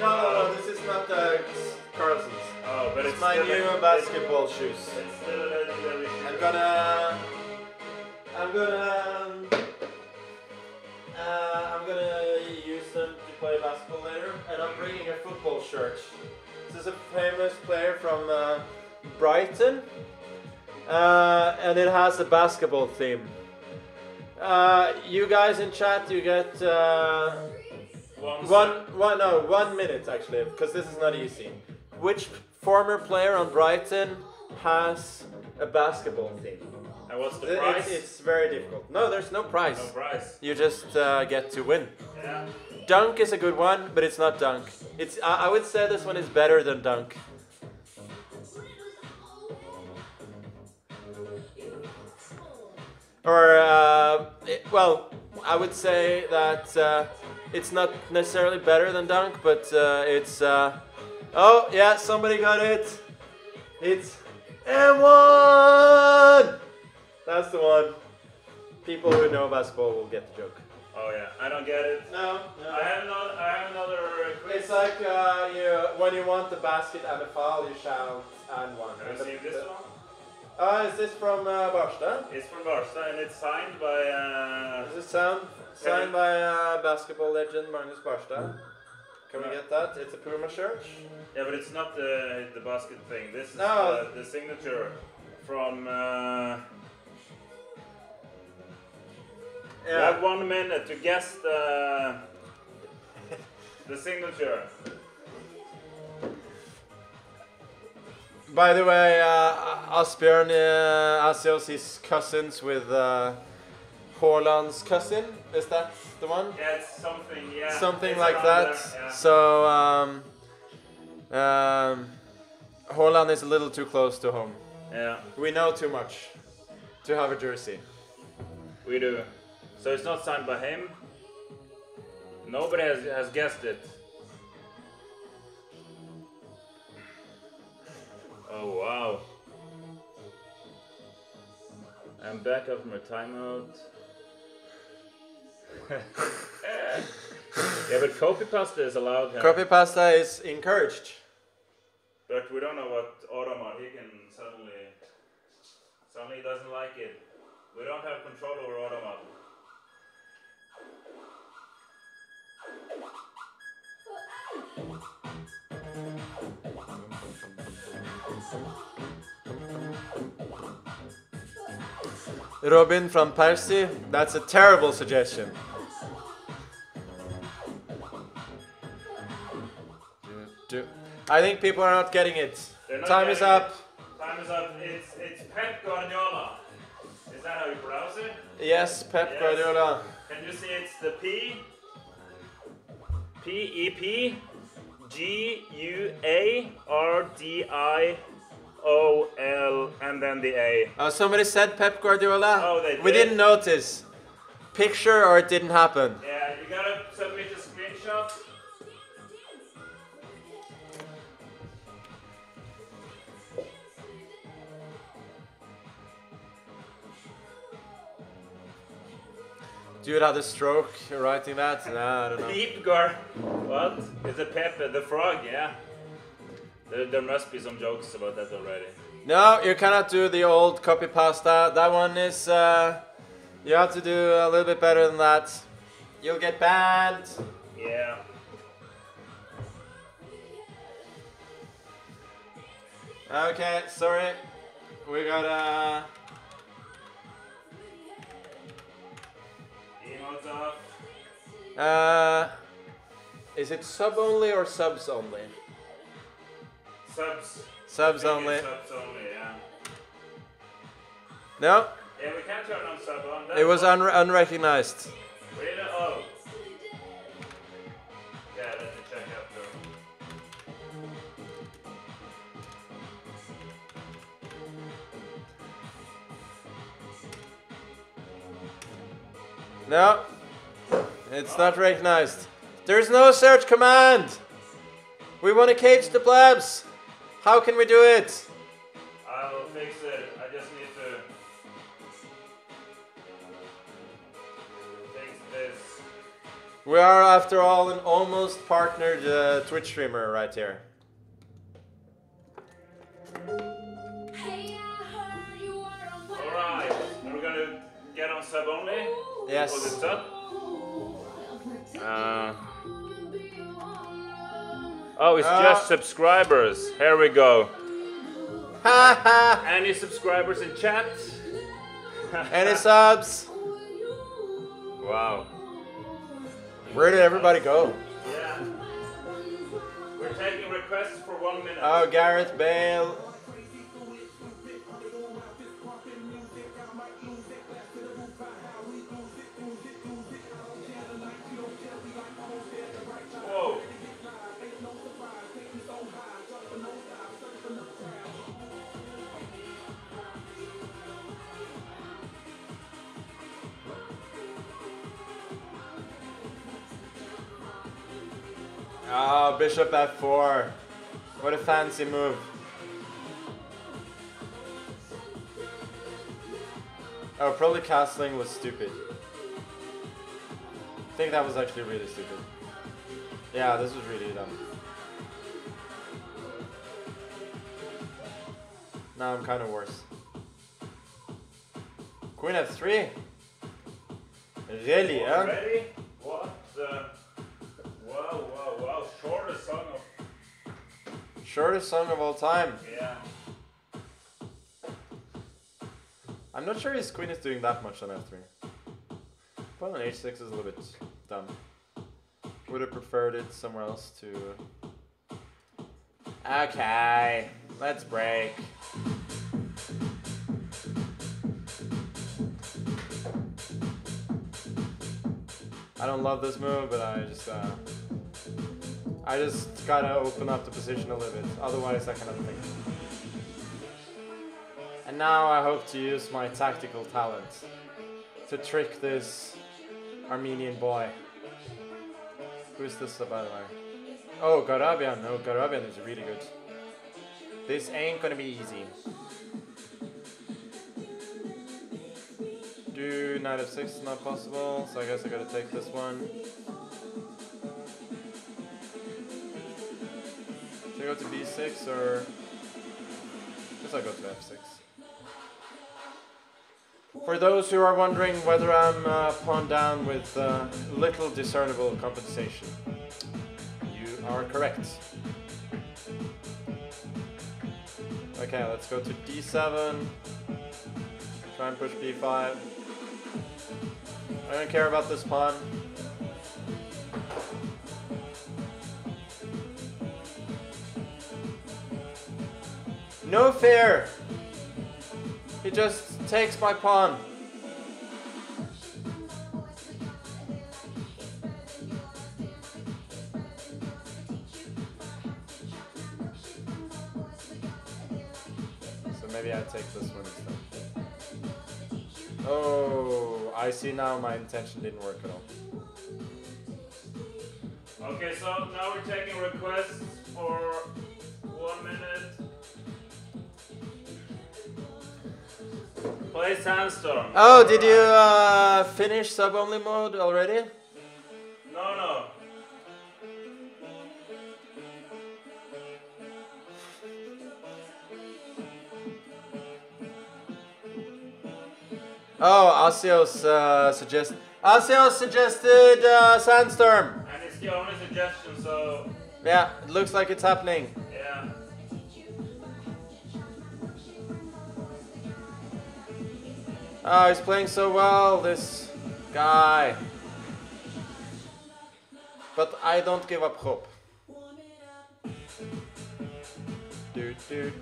No, no, no. This is not uh, Carlson's. Oh, but it's, it's my new basketball it's, shoes. It's still a. I'm gonna. I'm gonna. Uh, I'm gonna use them to play basketball later, and I'm bringing a football shirt. This is a famous player from uh, Brighton, uh, and it has a basketball theme. Uh, you guys in chat, you get. Uh, one, one, one, no, one minute actually, because this is not easy. Which former player on Brighton has a basketball theme? And what's the It- price? It's, it's very difficult. No, there's no prize. no price. You just uh, get to win. Yeah. Dunk is a good one, but it's not dunk. It's I, I would say this one is better than dunk. Or uh, it- well, I would say that uh, it's not necessarily better than dunk, but uh, it's. Uh, oh yeah, somebody got it. It's M1. That's the one. People who know basketball will get the joke. Oh yeah. I don't get it. No, no. I have no. I have another quiz. It's like uh, you when you want the basket and the foul, you shout and one. Have you seen this one? Uh, is this from uh, Barstad? It's from Barstad and it's signed by. Uh, Is it sound signed by uh, basketball legend Magnus Barstad? Can we get that? It's a Puma shirt. yeah, but it's not the the basket thing. This is No. the, the signature from. Uh, You have one minute to guess the the signature. By the way, uh, Asbjørn uh, cousins with uh, Haaland's cousin. Is that the one? Yeah, it's something. Yeah. Something it's like that. there, yeah. So um, um, Haaland is a little too close to home. yeah, We know too much to have a jersey. we do. So it's not signed by him. Nobody has has guessed it. Oh wow. I'm back after my timeout. Yeah, but copy pasta is allowed here. Copy pasta is encouraged. But we don't know what AutoMod he can suddenly suddenly he doesn't like it. We don't have control over AutoMod. Robin from Percy, that's a terrible suggestion. I think people are not getting it. Not Time is up. it. Time is up. It's it's Pep Guardiola. Is that how you pronounce it? Yes, Pep Yes. Guardiola. Can you see it's the P P E P G U A R D I O L and then the A. Uh, somebody said Pep Guardiola. Oh, they did. We did? didn't notice. Picture or it didn't happen. Yeah, you gotta submit a screenshot. Dude had a stroke writing that. Nah, I don't know. Peep Gar. What? Is it Pepe the frog? Yeah. There, there must be some jokes about that already. No, you cannot do the old copy pasta. That one is. Uh, you have to do a little bit better than that. You'll get banned. Yeah. Okay, sorry. We got uh off. uh is it sub only or subs only? Subs. Subs only. Subs only, yeah. No, Yeah, we can turn on sub on. That it was un- unrecognized. Really? Oh. Yeah, let me check after. No, it's not recognized. There's no search command. We want to cage the plebs. How can we do it? I will fix it. I just need to fix this. We are, after all, an almost partnered uh, Twitch streamer right here. Alright, are gonna get on sub only? Yes. Or the sub? Uh, oh, it's Uh. just subscribers. Here we go. Ha ha! Any subscribers in chat? Any subs? Wow. Where did everybody go? Yeah. We're taking requests for one minute. Oh, Gareth Bale. Bishop F4. What a fancy move. Oh, probably castling was stupid. I think that was actually really stupid. Yeah, this was really dumb. Now I'm kind of worse. Queen F3? Really, huh? Ready? What? Wow, wow, wow. Shortest song of. Shortest song of all time. Yeah. I'm not sure his queen is doing that much on f3. But on h6 is a little bit dumb. Would have preferred it somewhere else to... Okay, let's break. I don't love this move, but I just, uh, I just gotta open up the position a little bit. Otherwise, I cannot think. And now I hope to use my tactical talent to trick this Armenian boy. Who is this, by the way? Oh, Garabian. No, Garabian is really good. This ain't gonna be easy. Do knight of six is not possible, so I guess I gotta take this one. Go to b6 or? guess I'll go to f6. For those who are wondering whether I'm uh, pawned down with uh, little discernible compensation, you are correct. Okay, let's go to d7. Try and push b5. I don't care about this pawn. No fear! He just takes my pawn. So maybe I take this one instead. Oh, I see now my intention didn't work at all. Okay, so now we're taking requests for one minute. Play Sandstorm. Oh, did you uh, finish sub-only mode already? No, no. Oh, Asios uh, suggest. Asios suggested uh, Sandstorm. And it's the only suggestion, so Yeah, it looks like it's happening. Oh, he's playing so well, this guy. But I don't give up hope. Do, do,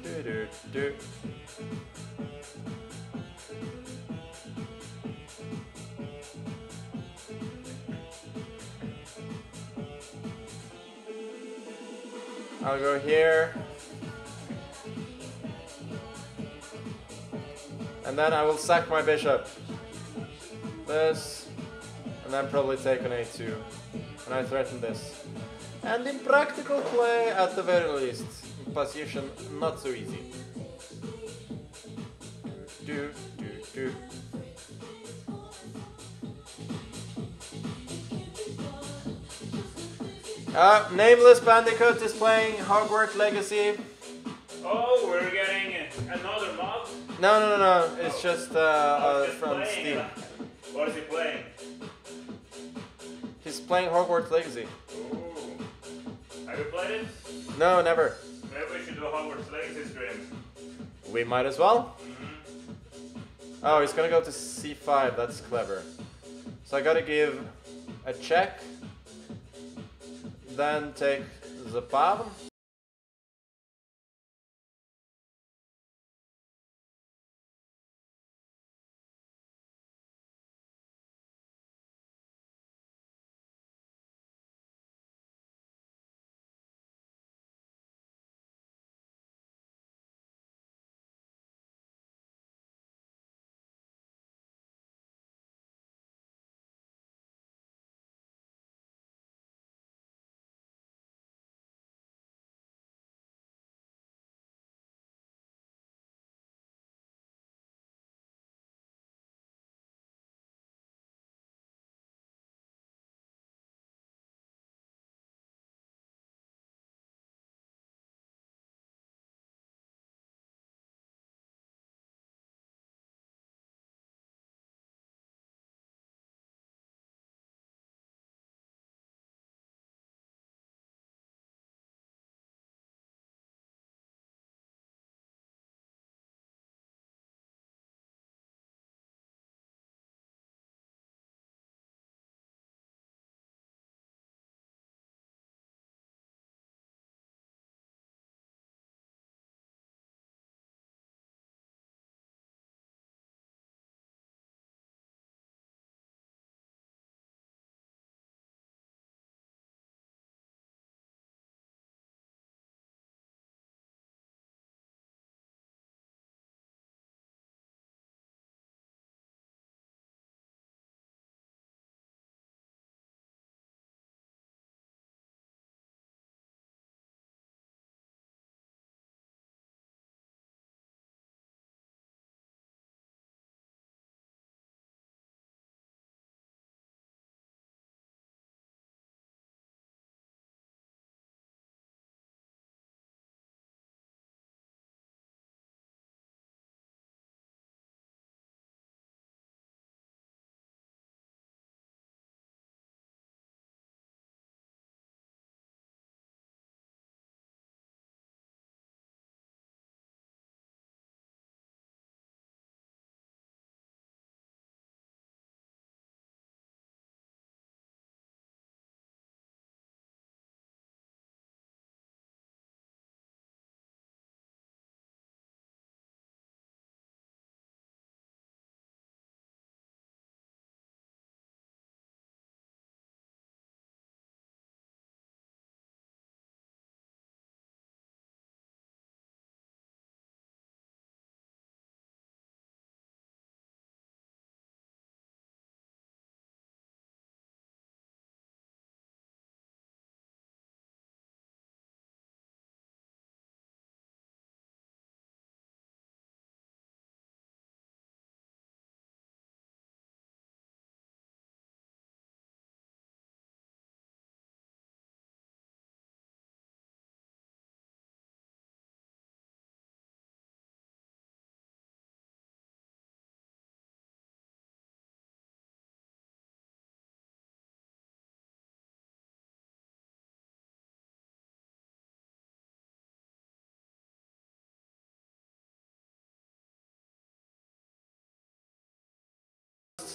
do. I'll go here. And then I will sack my bishop. This. And then probably take on a2. And I threaten this. And in practical play, at the very least, position not so easy. Do, do, do. Uh, Nameless Bandicoot is playing Hogwarts Legacy. Oh, we're getting another mod. No, no, no, no. It's just uh, uh, from Steam. What is he playing? He's playing Hogwarts Legacy. Ooh. Have you played it? No, never. Maybe we should do a Hogwarts Legacy stream. We might as well. Oh, he's gonna go to c5. That's clever. So I gotta give a check. Then take the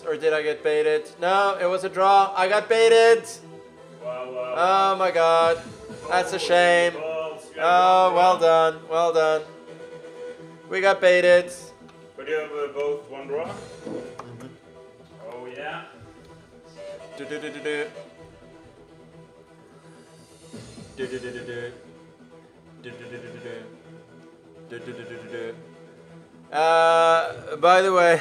Or did I get baited? No, it was a draw. I got baited. Wow, wow. Oh my god. That's a shame. Oh, well done. Well done. We got baited. But you have uh, both one draw? Oh, yeah. Do-do-do-do-do. Do-do-do-do-do. Do-do-do-do-do. Do-do-do-do-do. Uh, by the way,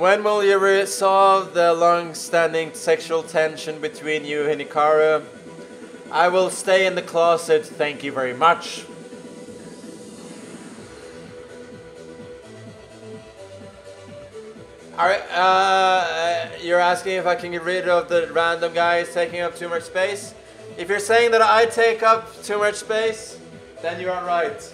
when will you resolve the long-standing sexual tension between you and Hikaru? I will stay in the closet, thank you very much. Alright, uh, you're asking if I can get rid of the random guys taking up too much space? If you're saying that I take up too much space, then you are right.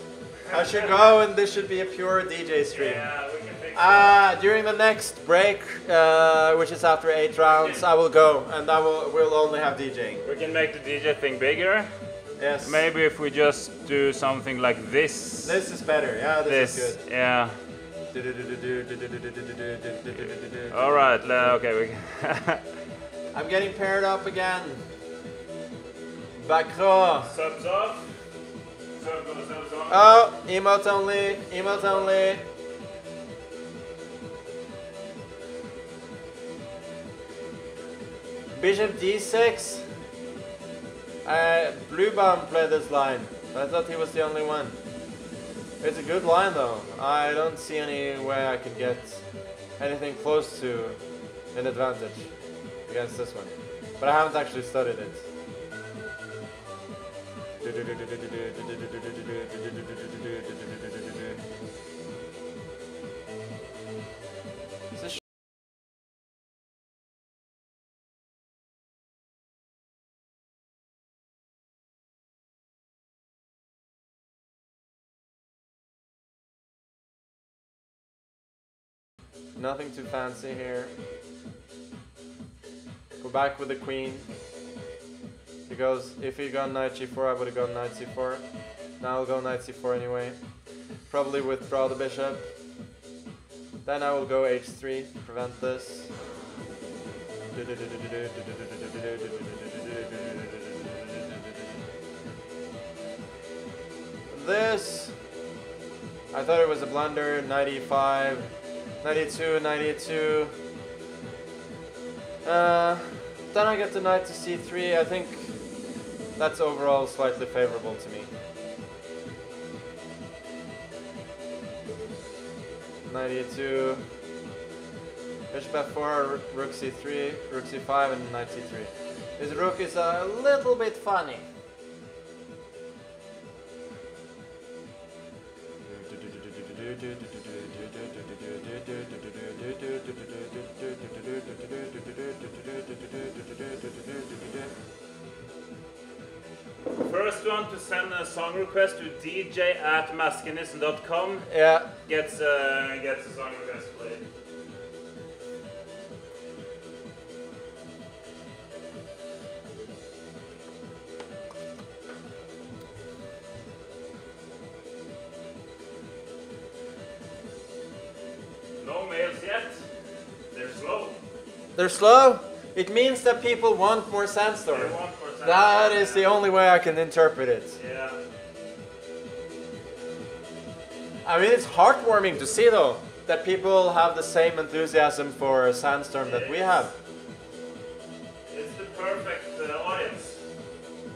I should go and this should be a pure DJ stream. Yeah, we can fix it. Uh, during the next break, uh, which is after eight rounds, I will go and I will will only have DJing. We can make the DJ thing bigger. Yes. Maybe if we just do something like this. This is better. Yeah, this, This, is good. yeah. All right. Okay. We can I'm getting paired up again. Bakro. subs off. Subs on. Oh, emote only. Emote only. Bishop d6. Uh, Blue Bomb played this line. I thought he was the only one. It's a good line though. I don't see any way I could get anything close to an advantage against this one. But I haven't actually studied it. Nothing too fancy here. Go back with the queen. Because if he gone knight g4, I would have gone knight c4. Now I'll go knight c4 anyway. Probably withdraw the bishop. Then I will go h3, prevent this. This, I thought it was a blunder, 95, 92, 92. Uh, then I get the knight to c3. I think that's overall slightly favorable to me. 92. Bishop f4, rook c3, rook c5, and knight c3. This rook is a little bit funny. First one to send a song request to DJ at maskenissen.com Yeah, gets uh, gets a song request played. They're slow. It means that people want more sandstorm. want more. That is the only way I can interpret it. Yeah. I mean, it's heartwarming to see though that people have the same enthusiasm for Sandstorm that we have. It's the perfect uh, audience.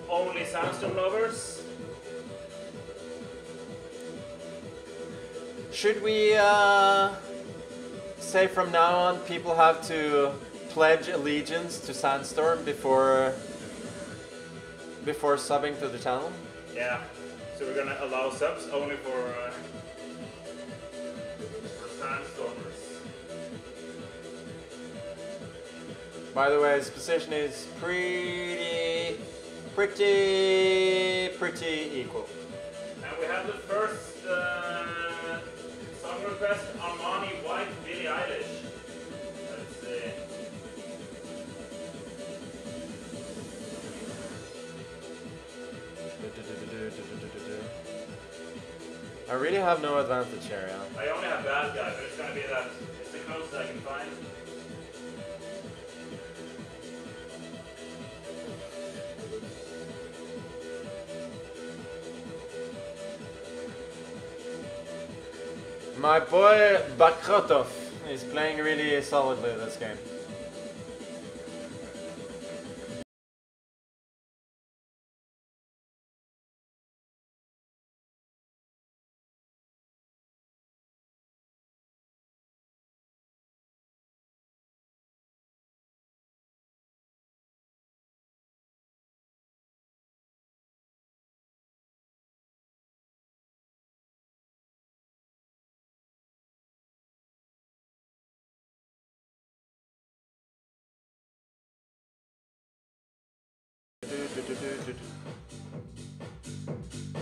Only Sandstorm lovers. Should we uh, say from now on people have to pledge allegiance to Sandstorm before before subbing to the channel? Yeah. So we're gonna allow subs only for uh, for Sandstormers. By the way, his position is pretty, pretty, pretty equal. And we have the first uh, song request, Armani White, Billie Eilish. I really have no advantage here, yeah. I only have bad guy, but it's gonna be that. It's the closest I can find. My boy Bakrotov is playing really solidly this game.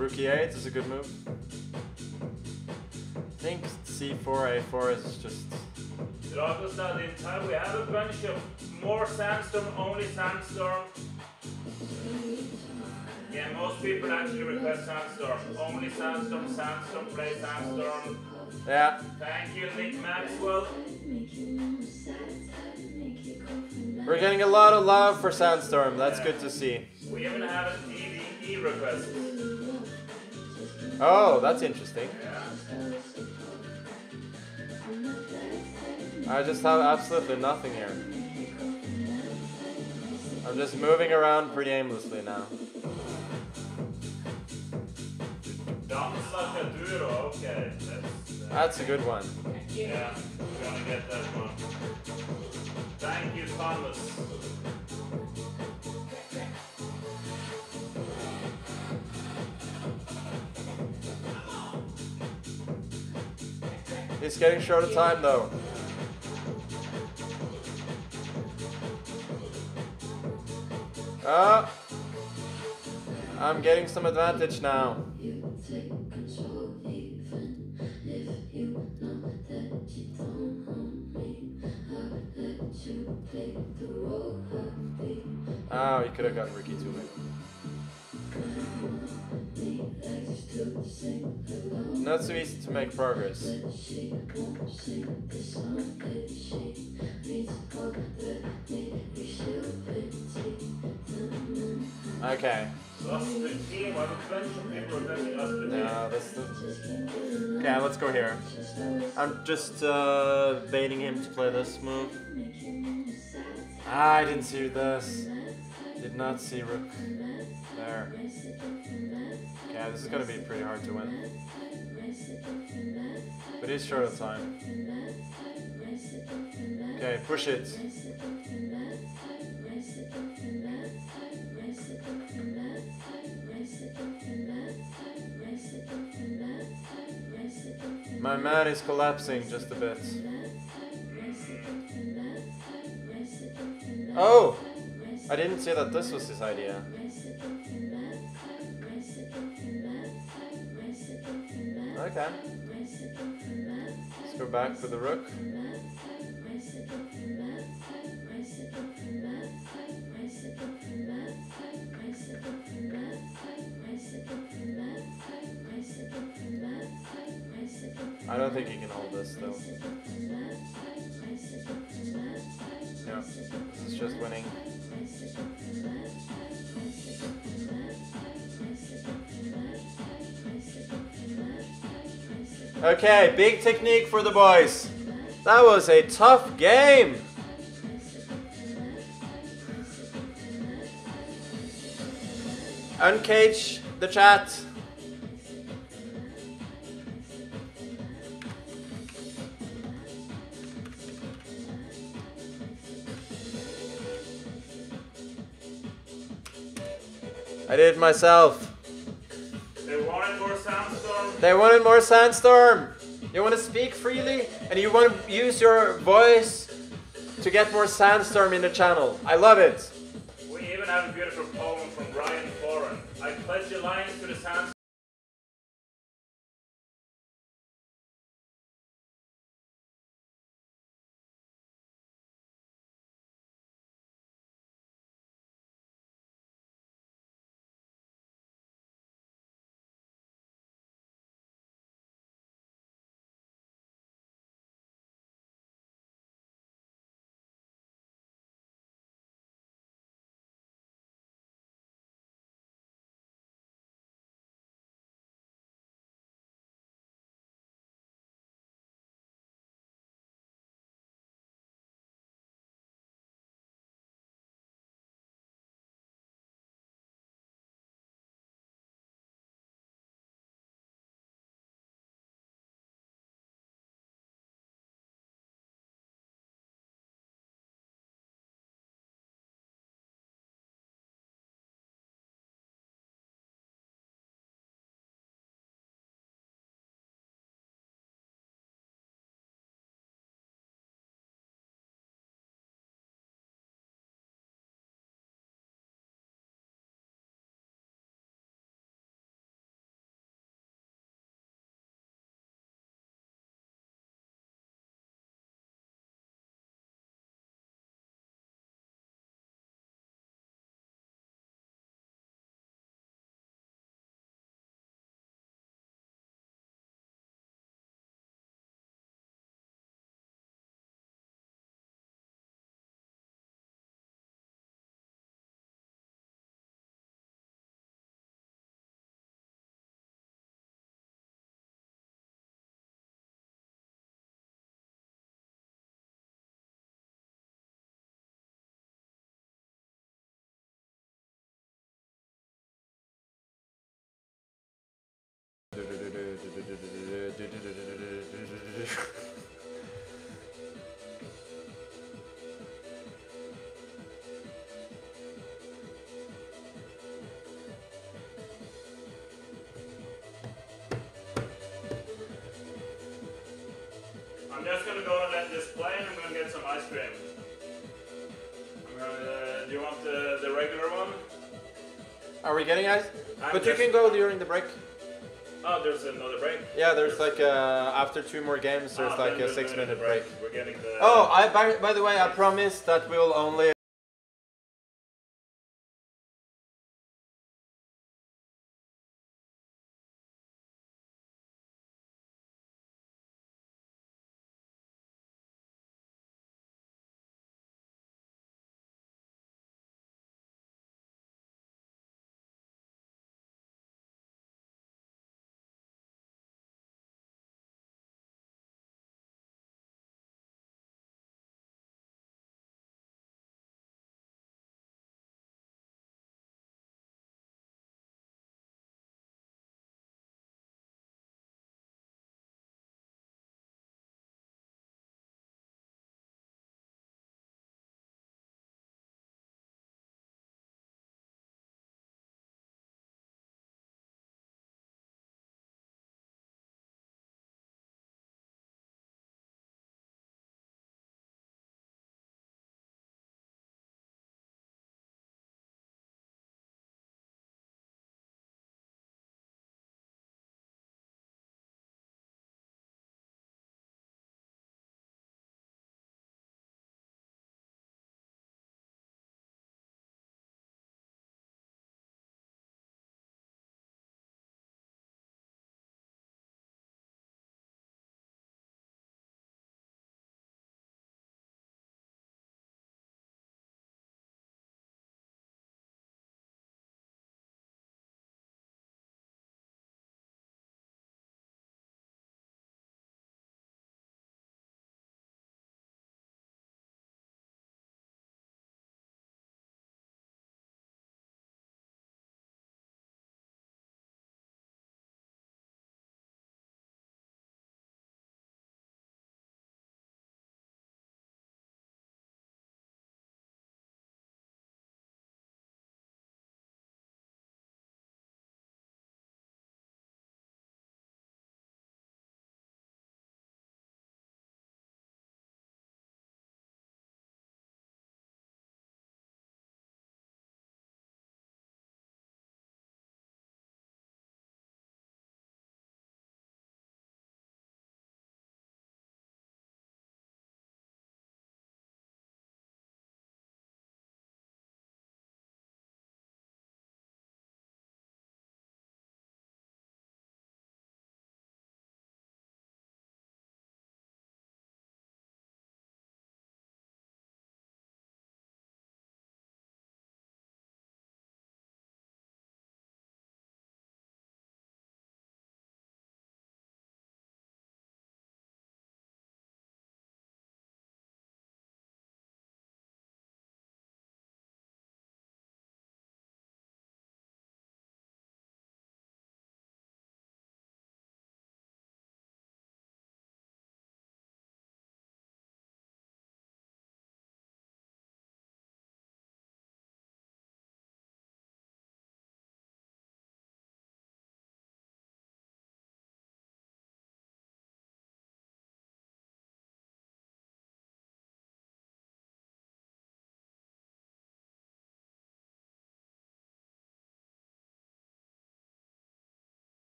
Rook e8 is a good move. I think C4, A4 is just. Dragostad in time. We have a bunch of more sandstorm, only sandstorm. Yeah, most people actually request sandstorm. Only sandstorm, sandstorm, play sandstorm. Yeah, Thank you, Nick Maxwell. we're getting a lot of love for Sandstorm. That's good to see. We even have a DDE request. Oh, that's interesting. I just have absolutely nothing here. I'm just moving around pretty aimlessly now. That's, a good one. yeah, gonna get that one. Thank you, Thomas. He's getting short of time though. Ah! I'm getting some advantage now. Oh, he could have gotten Ricky too. Not so easy to make progress. Okay. No, this. this okay, let's go here. I'm just uh, baiting him to play this move. I didn't see this. Did not see Rook there. Okay, this is gonna be pretty hard to win. But he's short of time. Okay, push it. My mat is collapsing just a bit. Oh! I didn't say that this was his idea. Okay. Let's go back for the rook. I don't think he can hold this though. Yeah, this is just winning. Okay, big technique for the boys. That was a tough game. Uncage the chat. I did it myself. They wanted more sandstorm. They wanted more sandstorm. You want to speak freely and you want to use your voice to get more sandstorm in the channel. I love it. We even have a beautiful poem from Ryan Foran. I pledge alliance to the sandstorm. We getting ice? I'm But you can go during the break. Oh, there's another break? Yeah, there's like uh, after two more games, there's Ah, like a six-minute break. We're getting the. Oh, I by, by the way, I promise that we'll only.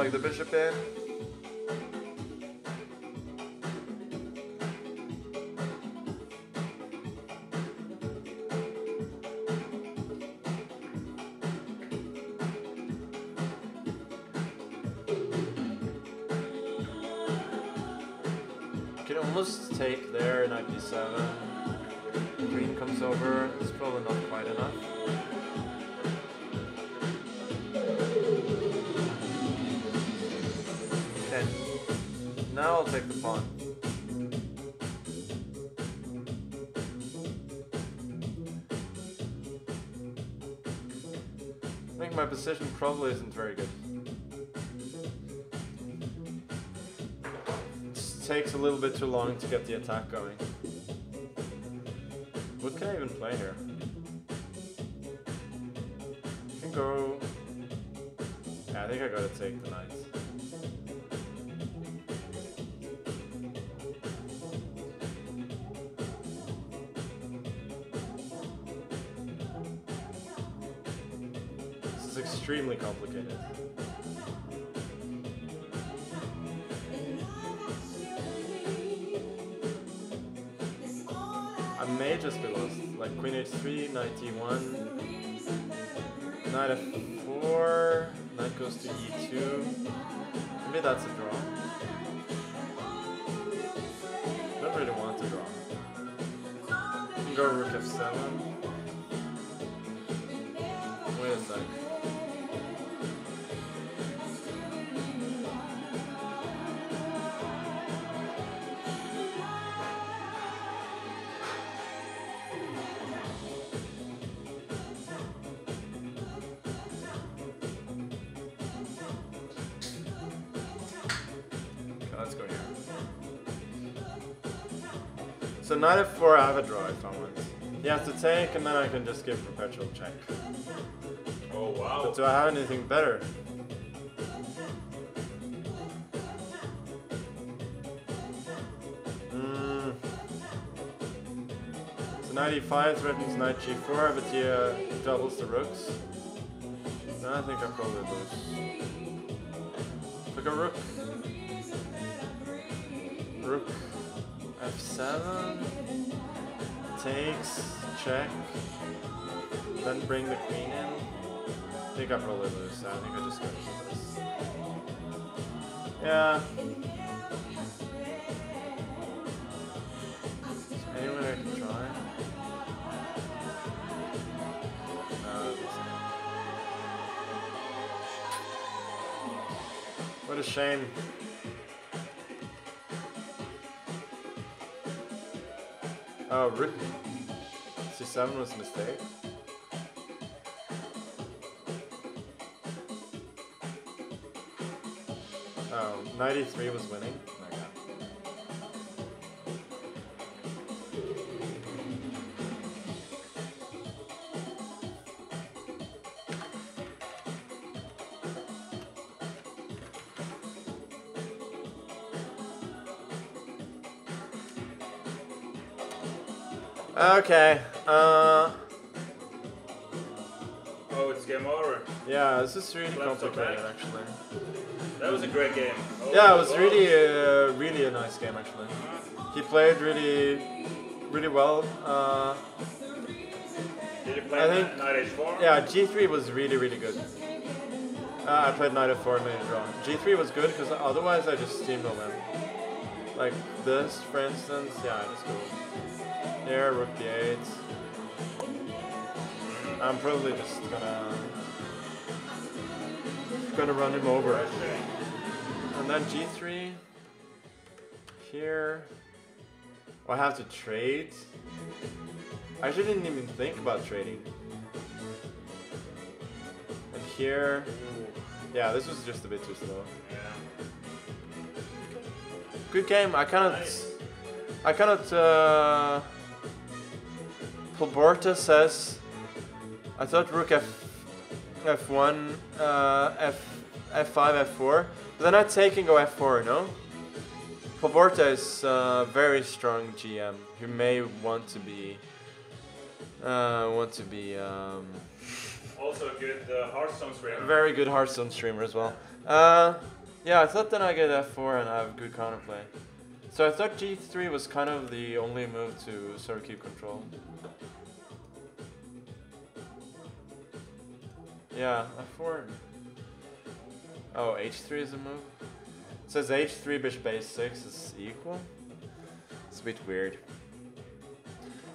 Let's the bishop in. Position probably isn't very good. It takes a little bit too long to get the attack going. What can I even play here? H3, knight e1, knight f4, knight goes to e2. Maybe that's a draw. Knight f4, I have a draw if I want. He has to take, and then I can just give perpetual check. Oh wow. But do I have anything better? Mm. So knight e5 threatens knight g4, but he uh, doubles the rooks. No, I think I probably lose. Pick a rook. Rook f7. Takes, check. Then bring the queen in. I think I probably lose. I think I just go for this. Yeah. I can try? No. What a shame. Oh, rook c7 was a mistake. Oh, 93 was winning. Okay. Uh, Oh, it's game over. yeah, this is really Left complicated actually. That was a great game. Oh, Yeah, it was wow. really, uh, really a nice game actually. He played really, really well. Uh, Did you play I think- knight h4? yeah, G3 was really, really good. Uh, I played knight f4 and made a draw. G3 was good because otherwise I just steamroll him. Like this, for instance. Yeah, it's just go here, rook d8. I'm probably just gonna gonna run him over. And then G3 here. Oh, I have to trade. I actually didn't even think about trading. And here, yeah, this was just a bit too slow. Good game. I cannot. I cannot. Uh, Polborta says. I thought Rook F, F1, uh, F, F5, F4. But they're not taking go F4, no? Polborta is a very strong GM who may want to be. Uh, want to be um, Also a good uh, Hearthstone streamer. very good Hearthstone streamer as well. Uh, yeah, I thought then I get F4 and I have good counterplay. So I thought G3 was kind of the only move to sort of keep control. Yeah, F4. Oh, H3 is a move. It says H3 bishop A6 is equal. It's a bit weird.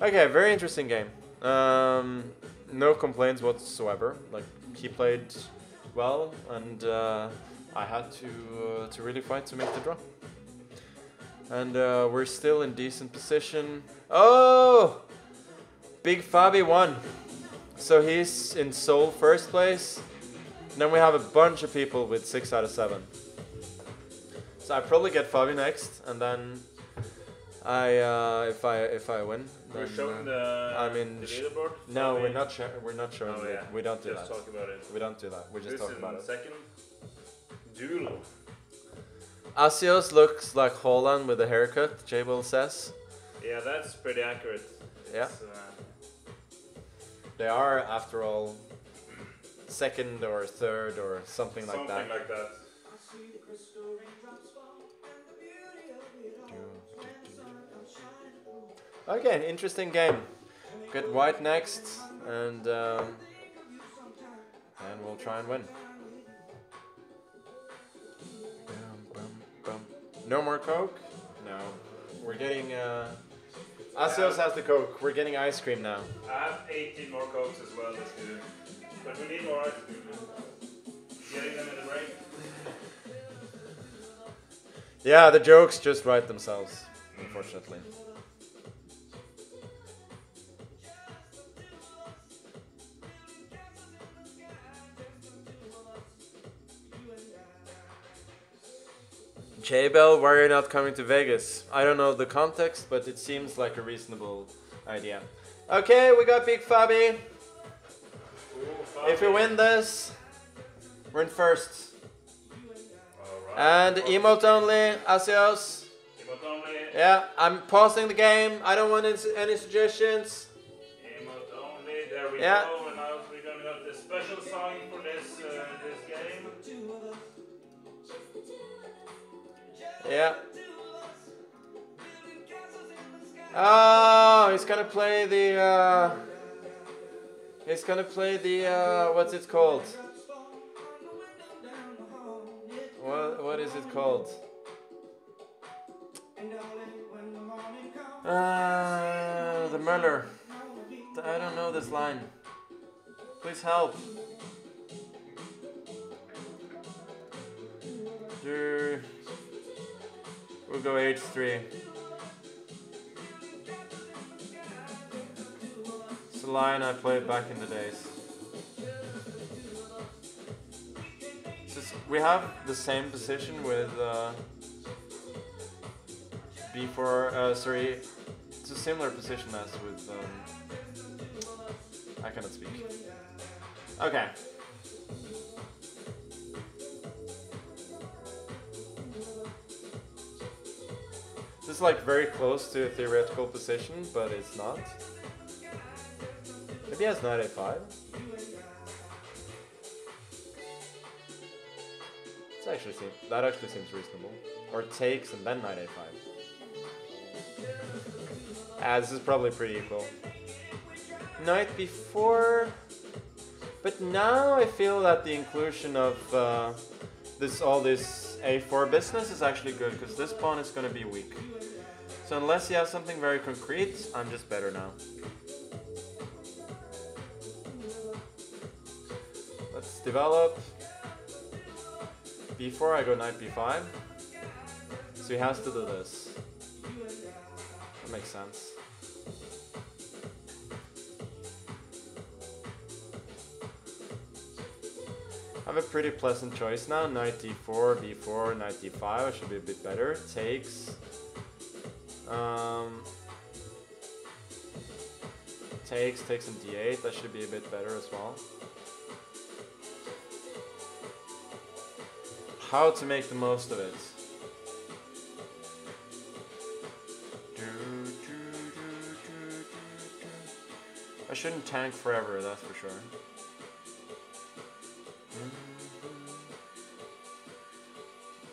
Okay, very interesting game. Um, no complaints whatsoever. Like he played well, and uh, I had to uh, to really fight to make the draw. And uh, we're still in decent position. Oh, Big Fabi won. So he's in sole first place. And then we have a bunch of people with six out of seven. So I probably get Fabi next, and then I uh, if I if I win. We're then, showing uh, the, I mean, the leaderboard. no, we're not. We're not showing. Oh it. yeah. We don't do just that. talk about it. We don't do that. We just Who's talk in about it. second? Duel. Asios looks like Holland with a haircut. J-Will says. Yeah, that's pretty accurate. Yeah. Uh, They are, after all, second or third or something like that. something like that. Okay, interesting game. Get white next, and um, and we'll try and win. No more Coke? No. We're getting. Uh, Asios has the Coke. We're getting ice cream now. I have 18 more cokes as well. Let's do. But we need more ice cream. Getting them in the break. Yeah, the jokes just write themselves, unfortunately. J-Bell, why are you not coming to Vegas? I don't know the context, but it seems like a reasonable idea. Okay, we got Big Fabi. If we win this, we're in first. And emote only, Asios. Emote only. Yeah, I'm pausing the game. I don't want any- suggestions. Emote only. There we Yeah. go. And now we're gonna have the special song Yeah. Oh, he's gonna play the. Uh, he's gonna play the. Uh, what's it called? What What is it called? Uh, the Muller. I don't know this line. Please help. Dur- We'll go H3. It's a line I played back in the days. Just- we have the same position with uh, B4, uh, sorry, it's a similar position as with, um, I cannot speak. Okay. Is like very close to a theoretical position, but it's not. Maybe he has 985. It's actually seem, that actually seems reasonable. Or takes and then 985. Ah, this is probably pretty equal. Night before, but now I feel that the inclusion of uh, this all this a4 business is actually good because this pawn is going to be weak. So unless he has something very concrete, I'm just better now. Let's develop. Before I go knight b5. So he has to do this. That makes sense. I have a pretty pleasant choice now. Knight d4, b4, knight d5. Should be a bit better. Takes. Um, takes, takes and d8. That should be a bit better as well. How to make the most of it. I shouldn't tank forever, that's for sure.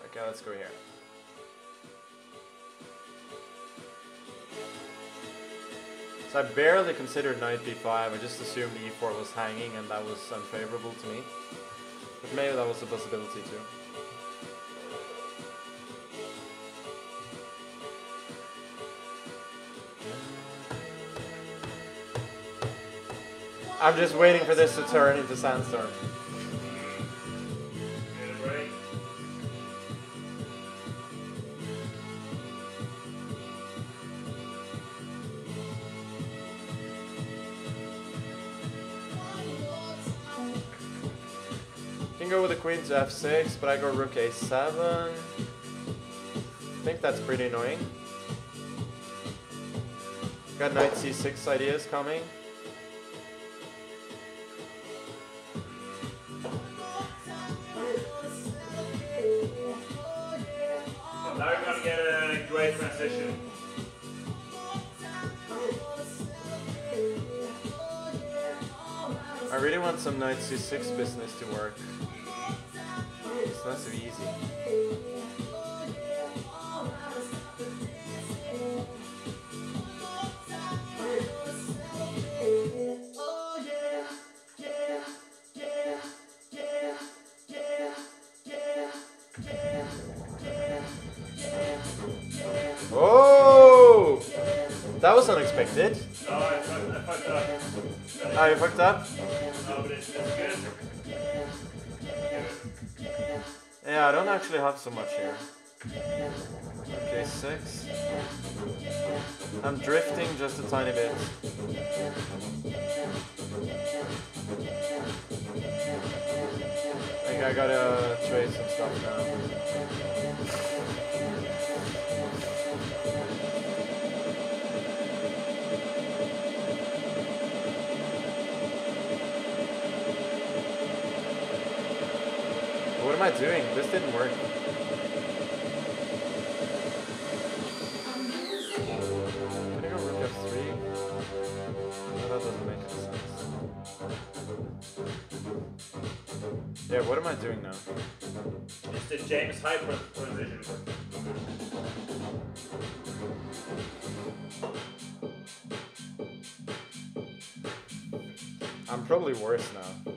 Okay, let's go here. So I barely considered knight b5, I just assumed e4 was hanging and that was unfavorable to me. But maybe that was a possibility too. I'm just waiting for this to turn into sandstorm. Go with the queen to f6, but I go rook a7. I think that's pretty annoying. Got knight c6 ideas coming. Now you're gonna get a great transition. I really want some knight c6 business to work. It's not so easy. Oh! That was unexpected. No, I fucked, I fucked up. Oh, Yeah, I don't actually have so much here. Okay, six. I'm drifting just a tiny bit. I think I gotta trade some stuff now. Am I doing? This didn't work. Can I go rook f3? No, that doesn't make any sense. Yeah, what am I doing now? It's the James Hyper transition. I'm probably worse now.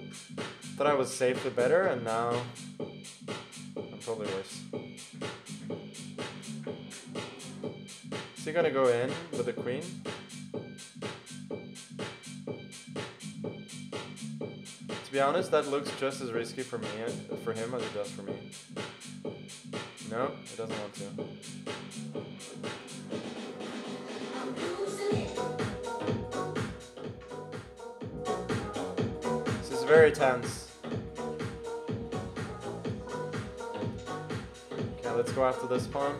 Thought I was safe safely better, and now I'm probably worse. Is he gonna go in with the queen? To be honest, that looks just as risky for me for him as it does for me. No, he doesn't want to. Very tense. Okay, let's go after this pawn.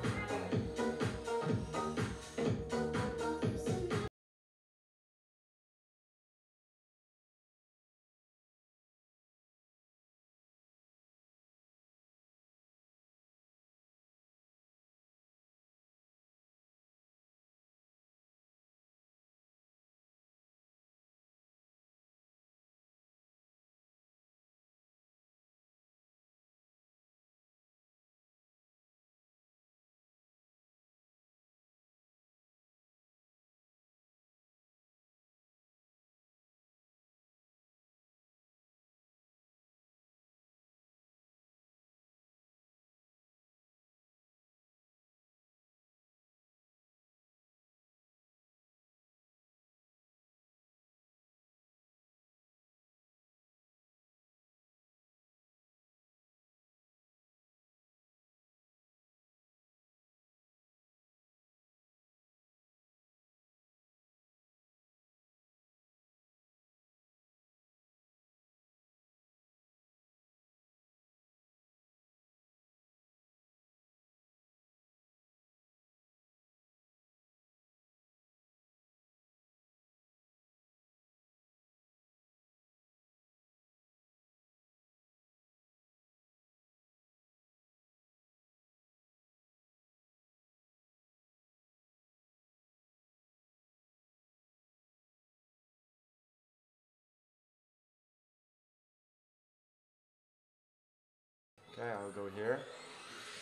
Okay, I'll go here.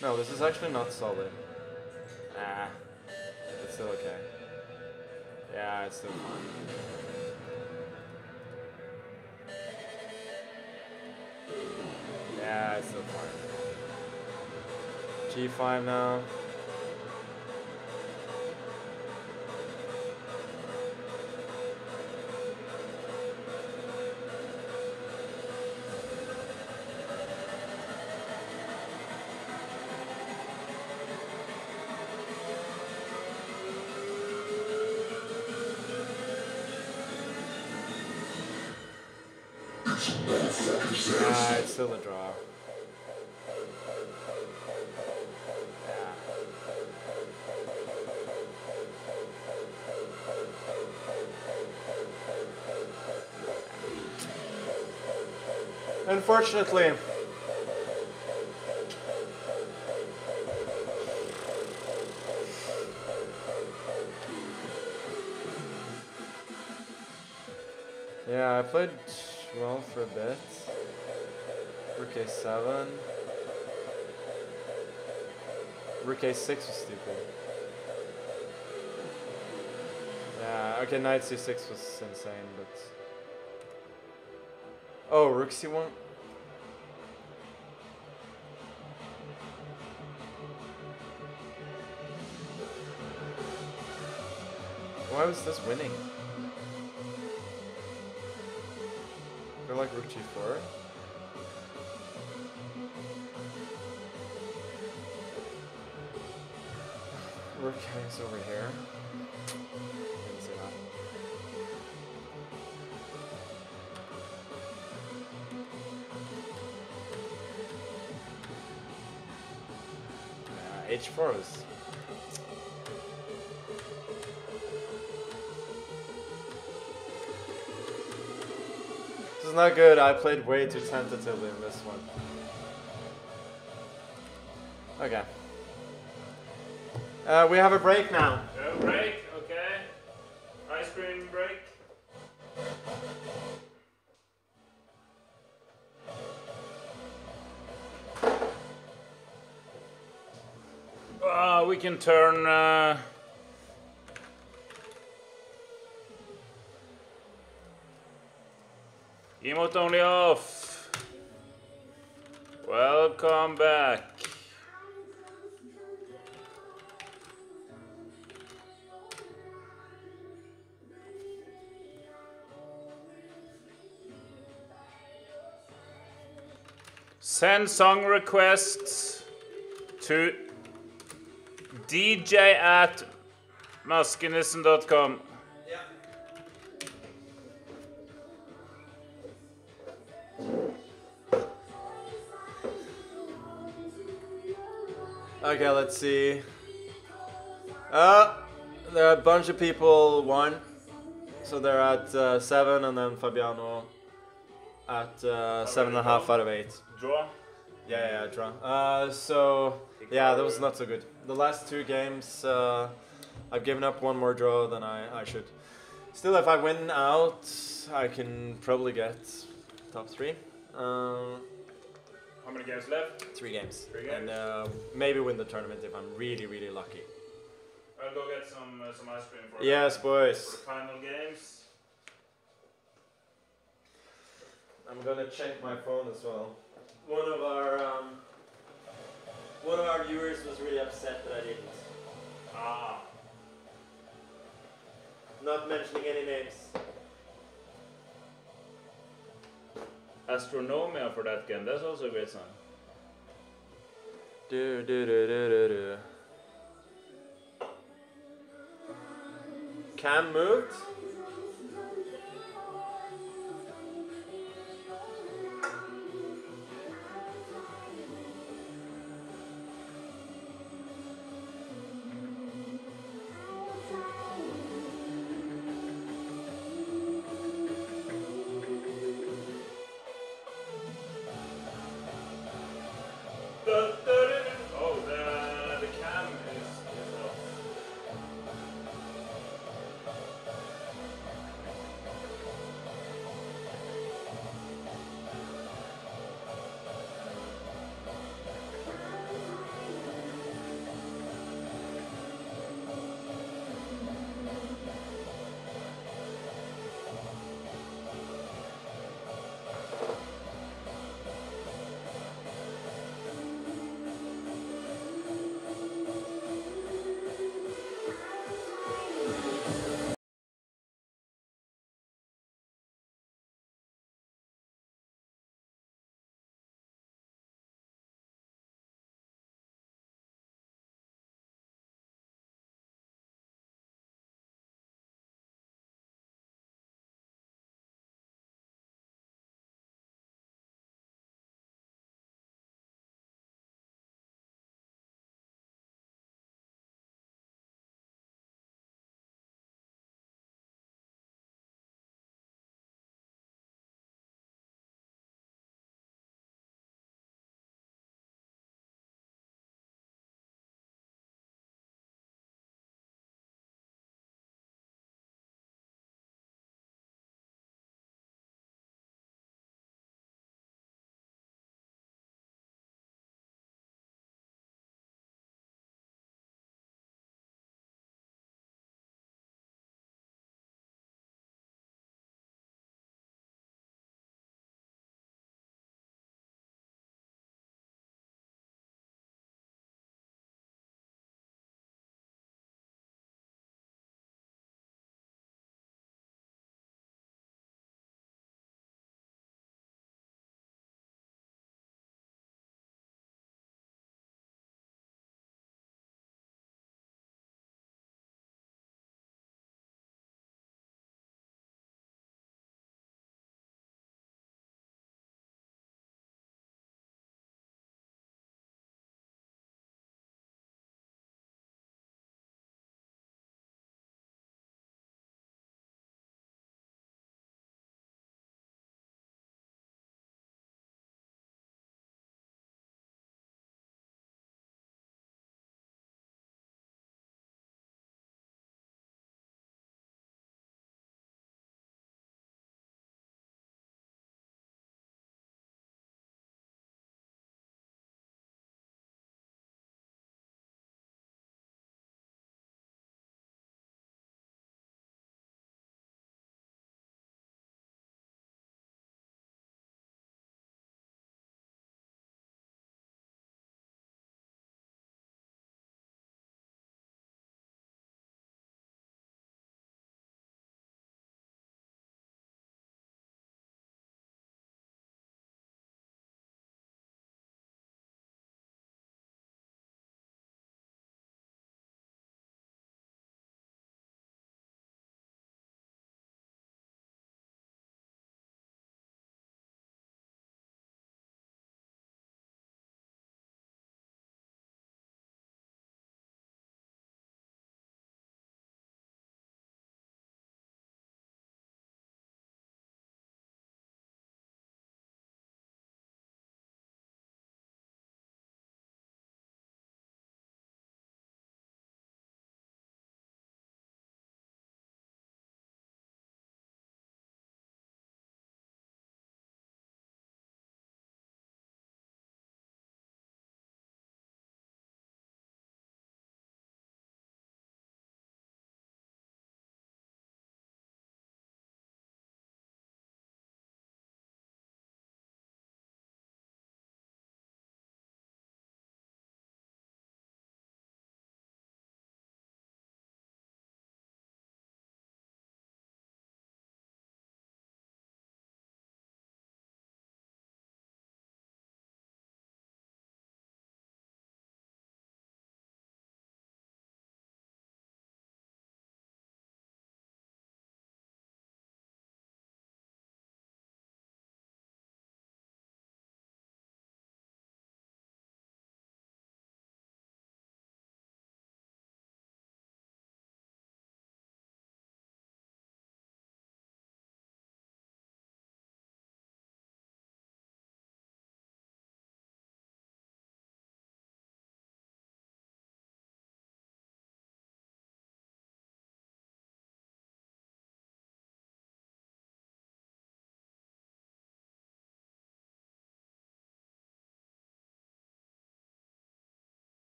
No, this is actually not solid. Ah, it's still okay. Yeah, it's still fine. Yeah, it's still fine. G5 now. Still a draw. Unfortunately, Rook a7. Rook a6 was stupid. Yeah, okay, knight c6 was insane, but... Oh, rook c1? Why was this winning? Feel like rook g4. Hangs over here. H4 is This is not good. I played way too tentatively in this one. Uh, we have a break now. Uh, break, okay. Ice cream break. Uh, we can turn. Uh, emote only off. Welcome back. Send song requests to dj at maskenissen.com. Okay, let's see. Uh, there are a bunch of people one. So they're at uh, seven, and then Fabiano at uh, seven and a half out of eight. Draw. Yeah, yeah, draw. Uh, so yeah, that was not so good. The last two games, uh, I've given up one more draw than I, I should. Still, if I win out, I can probably get top three. Um, How many games left? three games, Three games. and uh, maybe win the tournament if I'm really, really lucky. I'll go get some uh, some ice cream for Yes, for boys. the final games. I'm gonna check my phone as well. One of our um, one of our viewers was really upset that I didn't. Ah, Not mentioning any names. Astronomia for that game. That's also a great song. Do do do do do do. Cam moved.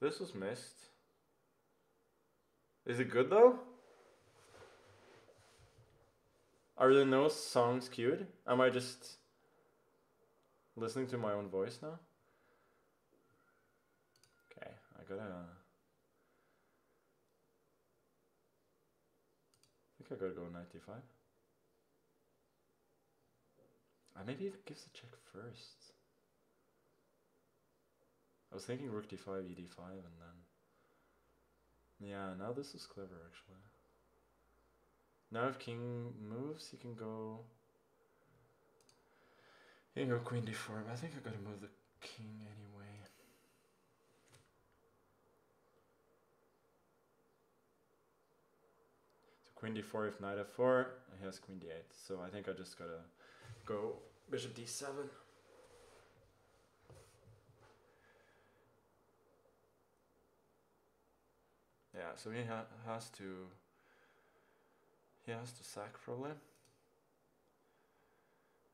This was missed. Is it good though? Are there no songs queued? Am I just listening to my own voice now? Okay, I gotta. I think I gotta go 95. Uh, maybe it gives a check first. Was thinking rook d5, ed5, and then. Yeah, now this is clever actually. Now if king moves, he can go. He can go queen d4, but I think I gotta move the king anyway. So queen d4 if knight f4, he has queen d8. So I think I just gotta go bishop d7. Yeah, so he ha- has to he has to sack probably.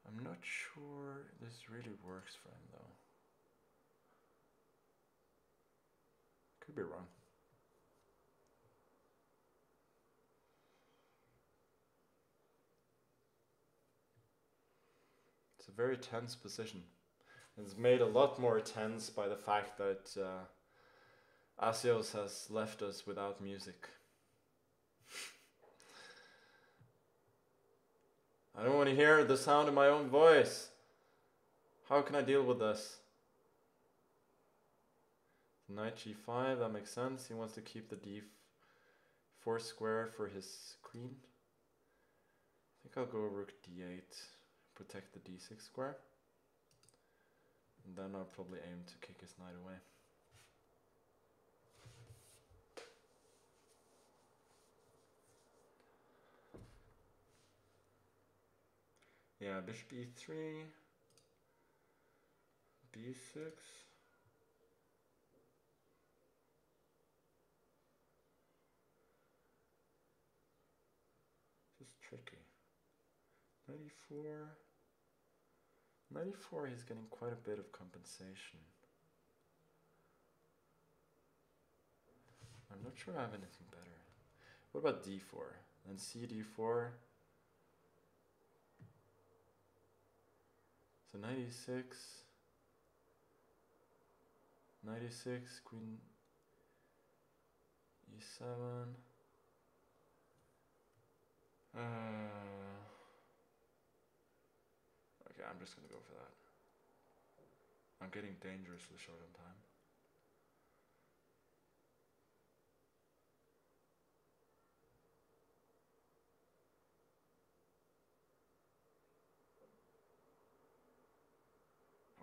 I'm not sure this really works for him though. Could be wrong. It's a very tense position. It's made a lot more tense by the fact that uh, Asios has left us without music. I don't want to hear the sound of my own voice. How can I deal with this? Knight g5, that makes sense. He wants to keep the d4 square for his queen. I think I'll go rook d8, protect the d6 square. And then I'll probably aim to kick his knight away. Yeah, bishop e3, b6. Just tricky. 94. 94, he's getting quite a bit of compensation. I'm not sure I have anything better. What about d4? Then cd4, So 96, 96, queen e7. Uh, okay, I'm just gonna go for that. I'm getting dangerously short on time.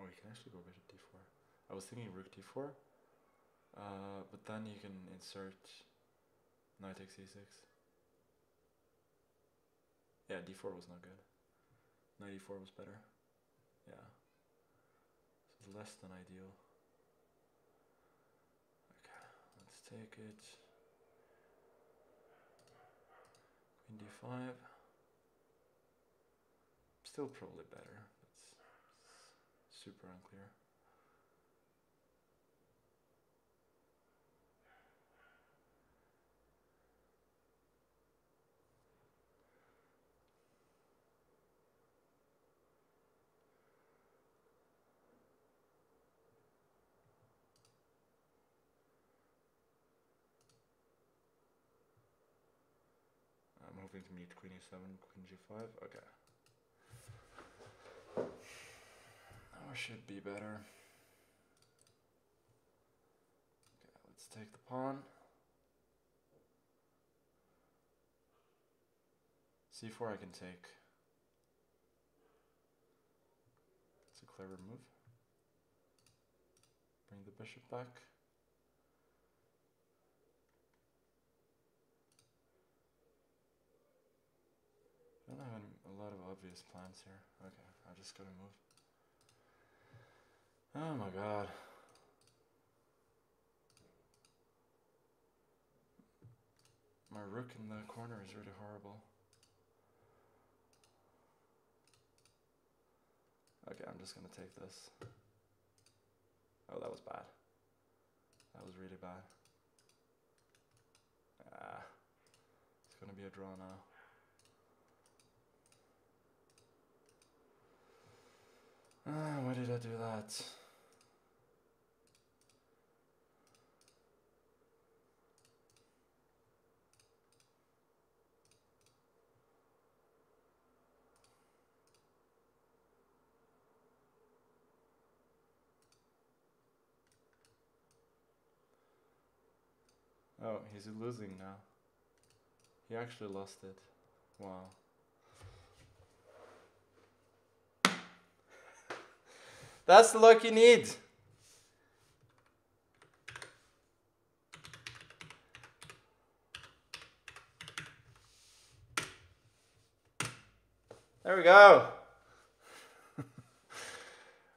Oh, you can actually go bishop d4. I was thinking rook d4, uh, but then you can insert knight takes e6. Yeah, d4 was not good. Knight e4 was better. Yeah. This is less than ideal. Okay, let's take it. Queen d5. Still probably better. Super unclear. I'm hoping to meet queen e7, queen g5. Okay. Should be better. Okay, let's take the pawn. c4 I can take. It's a clever move. Bring the bishop back. I don't have any, a lot of obvious plans here. Okay, I just gotta move. Oh my god. My rook in the corner is really horrible. Okay, I'm just gonna take this. Oh, that was bad. That was really bad. Ah, it's gonna be a draw now. Ah, why did I do that? Oh, he's losing now. He actually lost it. Wow. That's the luck you need. There we go.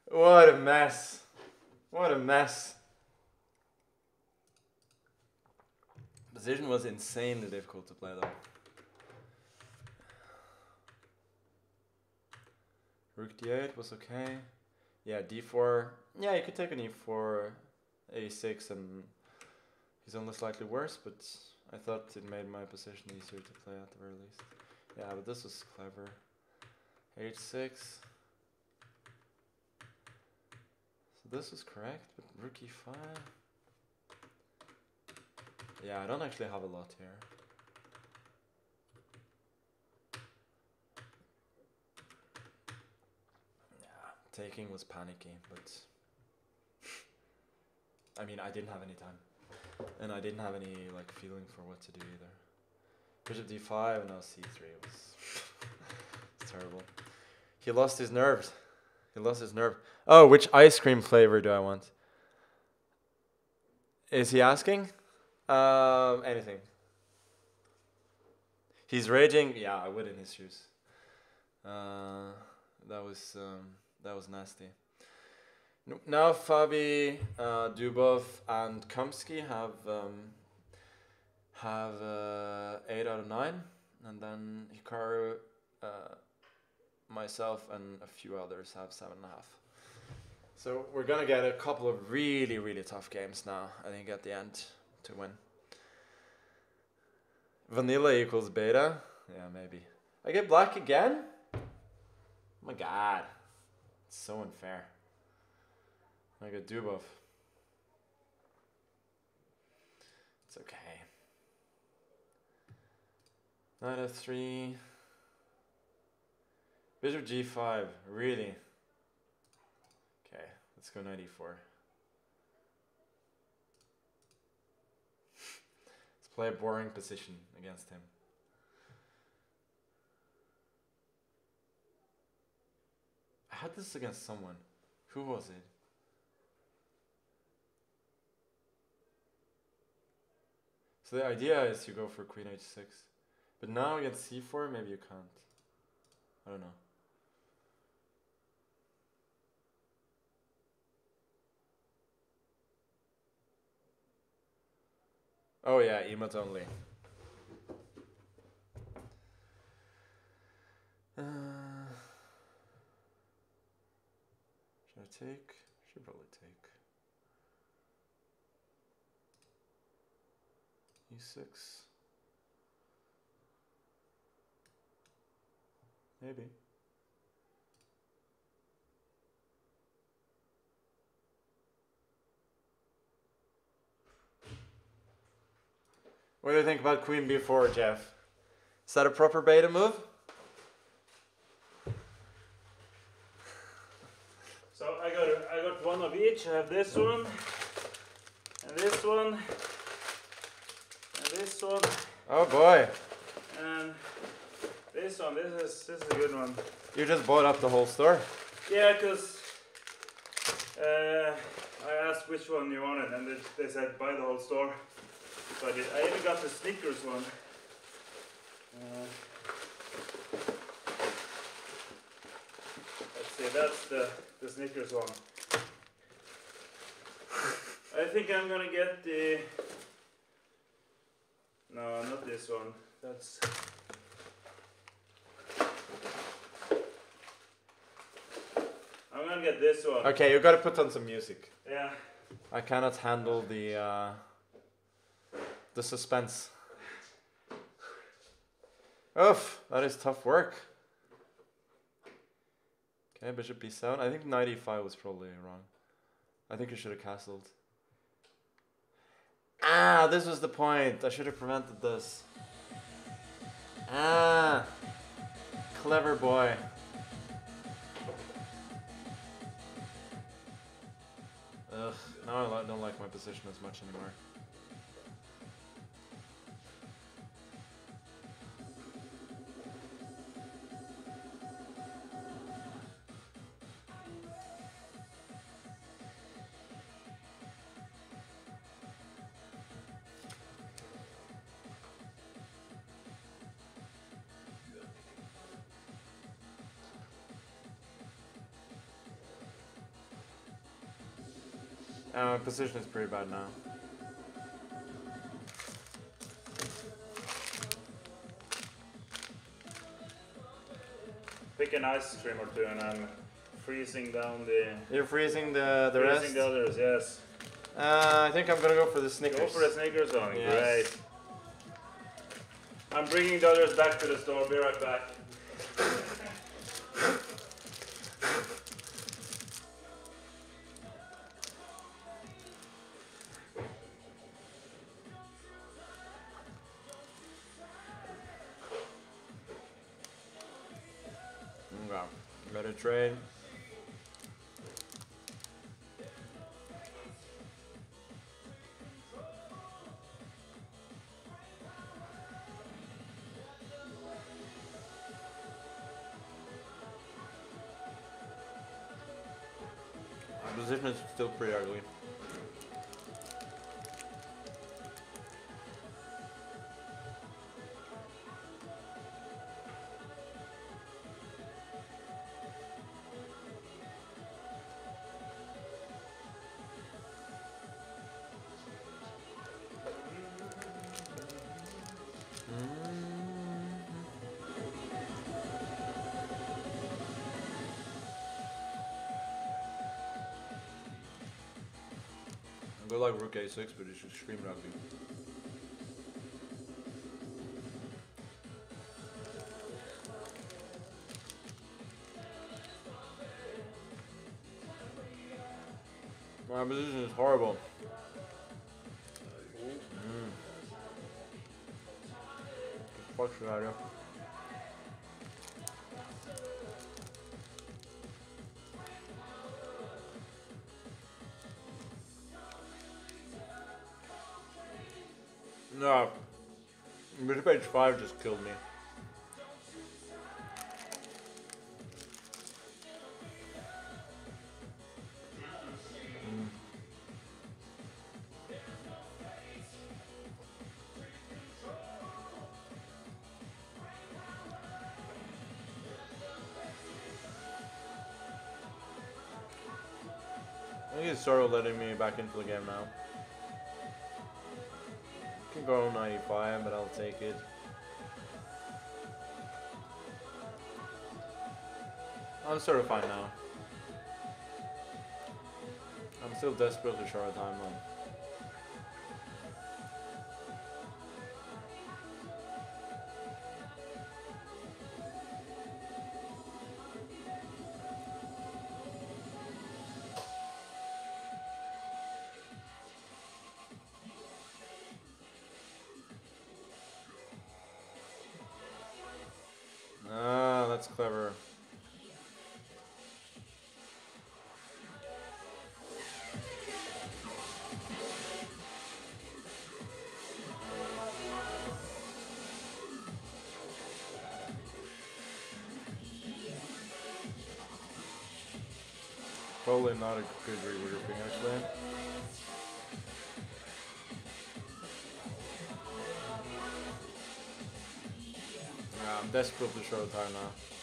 what a mess. What a mess. Position was insanely difficult to play though. Rook d8 was okay. Yeah, d4. Yeah, you could take an e4, a6, and he's only slightly worse, but I thought it made my position easier to play at the very least. Yeah, but this was clever. h6. So this was correct, but rook e5. Yeah, I don't actually have a lot here. Yeah, taking was panicky, but I mean, I didn't have any time, and I didn't have any like feeling for what to do either. Bishop d5 and now c3 It was it's terrible. He lost his nerves. He lost his nerve. Oh, which ice cream flavor do I want? Is he asking? Um, anything. He's raging. Yeah, I would in his shoes. Uh, that was um, that was nasty. Now Fabi, uh, Dubov, and Kamsky have um, have uh, eight out of nine, and then Hikaru, uh, myself, and a few others have seven and a half. So we're gonna get a couple of really really tough games now. I think at the end to win. Vanilla equals beta? Yeah, maybe. I get black again? Oh my god. It's so unfair. I get Dubov. It's okay. Knight f3. Bishop g5. Really? Okay, let's go knight e4. Play a boring position against him. I had this against someone. Who was it? So the idea is you go for queen h6. But now against c4, maybe you can't. I don't know. Oh yeah, emote only. Uh, should I take? Should probably take. E6. Maybe. What do you think about queen b4, Jeff? Is that a proper beta move? So I got I got one of each. I have this one, and this one, and this one, Oh boy, and this one. This is this is a good one. you just bought up the whole store. Yeah, cause uh, I asked which one you wanted, and they, they said buy the whole store. So I did. I even got the Snickers one. Uh, let's see, that's the the Snickers one. I think I'm gonna get the. No, not this one. That's. I'm gonna get this one. Okay, you gotta put on some music. Yeah. I cannot handle the uh, the suspense. Oof, that is tough work. Okay, bishop b7. I think knight e5 was probably wrong. I think I should have castled. Ah, this was the point. I should have prevented this. Ah, clever boy. Ugh, now I don't like my position as much anymore. Uh, my position is pretty bad now. Pick an ice stream or two and I'm freezing down the You're freezing the the rest. freezing the others, yes. Uh, I think I'm gonna go for the Snickers. Go for the Snickers on, Yes. great. I'm bringing the others back to the store, be right back. Better Go like rook a6, but it's extremely ugly. My position is horrible. Mm. Fuck I do? No. H5 just killed me. I think it's sort of letting me back into the game now. Go 95, but I'll take it. I'm fine now. I'm still desperately short of time though. Clever. Probably not a good regrouping actually. Yeah, I'm desperately short of time now.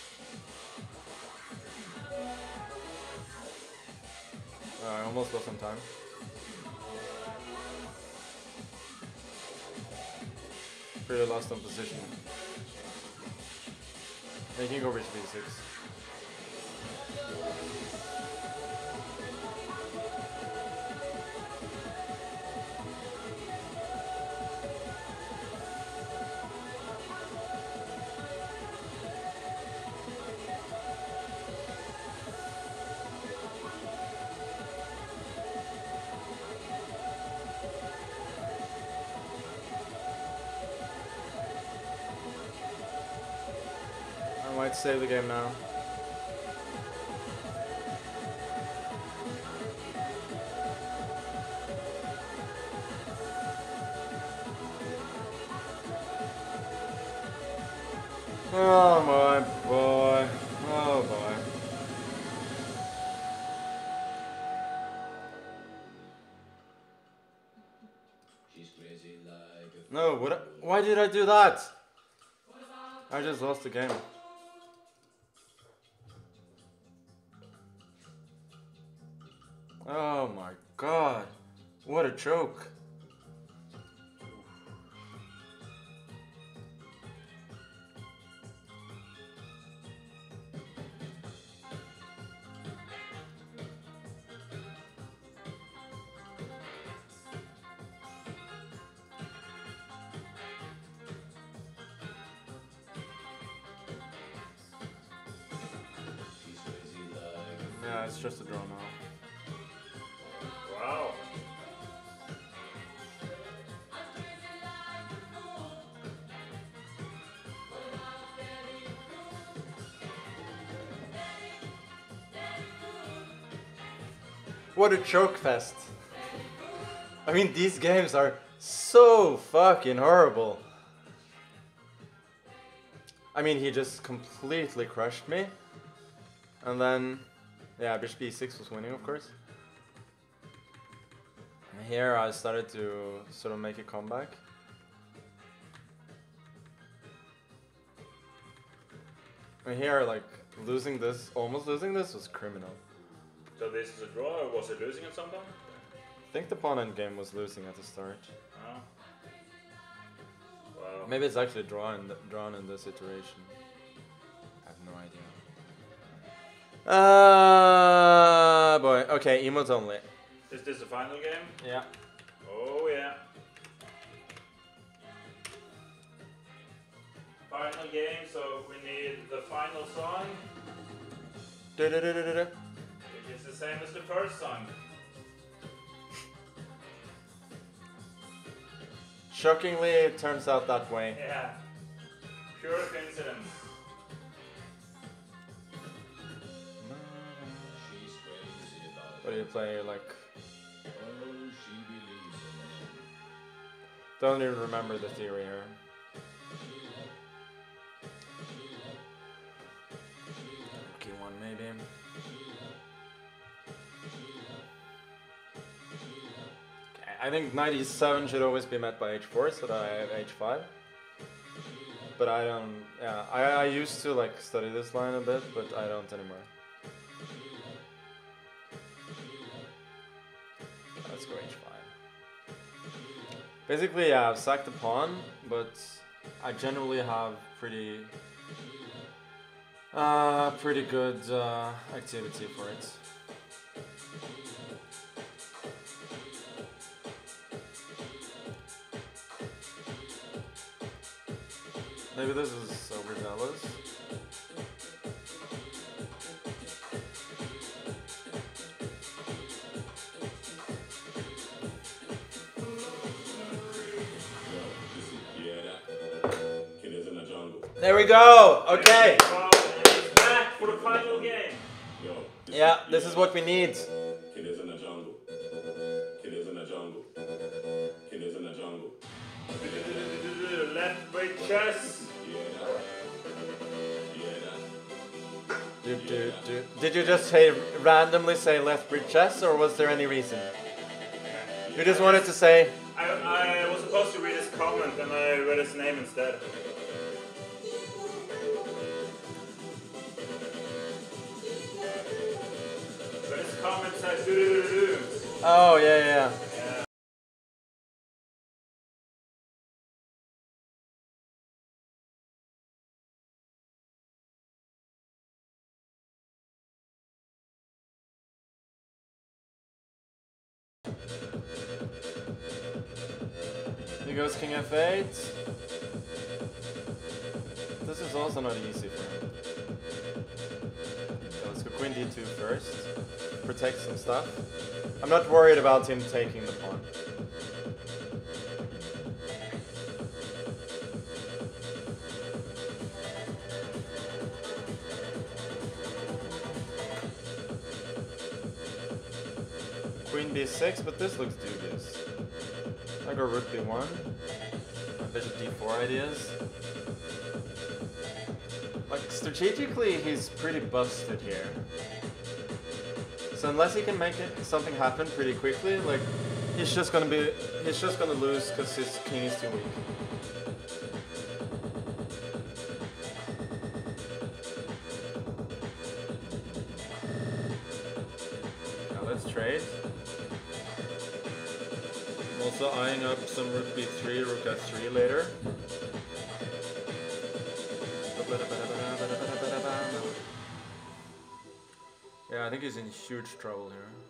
Almost lost some time. Pretty lost on position. They can go bishop e6. Save the game now. Oh my boy. Oh boy. No, what? Why did I do that? I just lost the game. What What a choke. I mean, these games are so fucking horrible. I mean, he just completely crushed me. And then, yeah, Bishop e6 was winning, of course. And here I started to sort of make a comeback. And here, like, losing this, almost losing this was criminal. So this is a draw, or was it losing at some point? I think the pawn endgame was losing at the start. Oh. Wow. Maybe it's actually drawn drawn in this iteration. I have no idea. Uh boy. Okay, emotes only. Is this the final game? Yeah. Oh yeah. Final game, so we need the final song, which is the same as the first song. Shockingly, it turns out that way. Yeah. Pure coincidence. What do you play? Like, don't even remember the theory here. Key one maybe. I think knight e7 should always be met by h4, so that I have h5. But I don't. Yeah, I, I used to like study this line a bit, but I don't anymore. Let's go h5. Basically, yeah, I've sacked the pawn, but I generally have pretty, uh, pretty good uh, activity for it. Maybe this is overzealous. Yeah, that. Killers in the jungle. There we go. Okay. Back for the final game. Yeah, this is what we need. Did you just say randomly say left bridge chess, or was there any reason? You just wanted to say. I, I was supposed to read his comment and I read his name instead. But his comment says. Oh yeah, yeah. This is also not easy for him. So let's go queen d2 first. Protect some stuff. I'm not worried about him taking the pawn. Queen b6, but this looks dubious. I go rook b1. Bishop d4 ideas. Like, strategically, he's pretty busted here. So unless he can make it something happen pretty quickly, like, he's just gonna be, he's just gonna lose because his king is too weak. Also eyeing up some rook b3, rook f3 later. Yeah, I think he's in huge trouble here.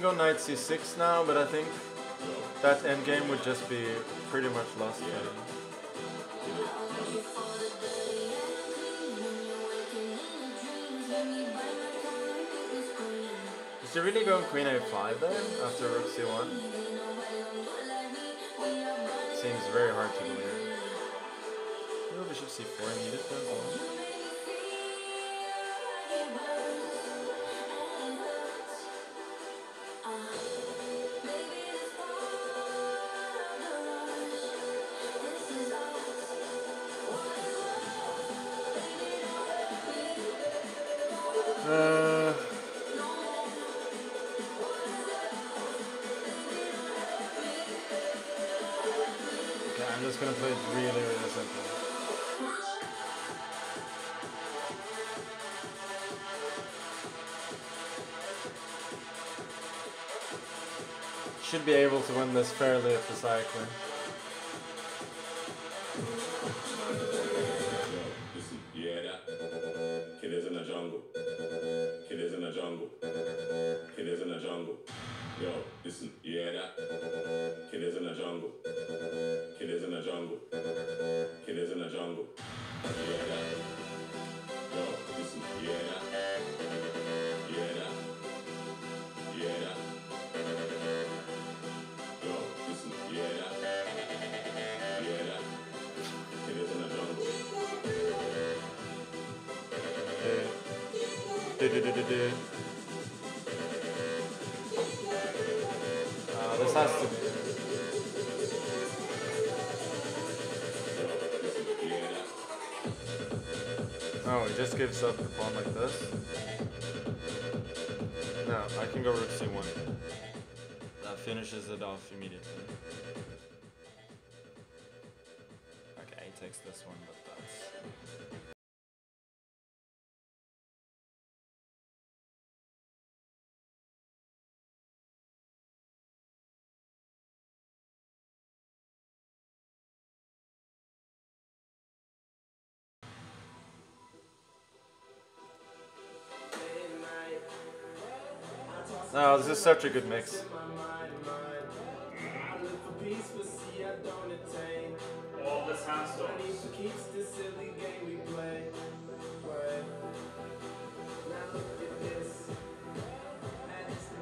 Can go knight c6 now, but I think that endgame would just be pretty much lost him. Is he really going queen a5 there after rook c1? Seems very hard to believe. Maybe bishop c4 needed for Should be able to win this fairly precisely. Listen, just gives up the pawn like this. No, I can go rook c1. That finishes it off immediately. Okay, he takes this one, but that's. No, this is such a good mix.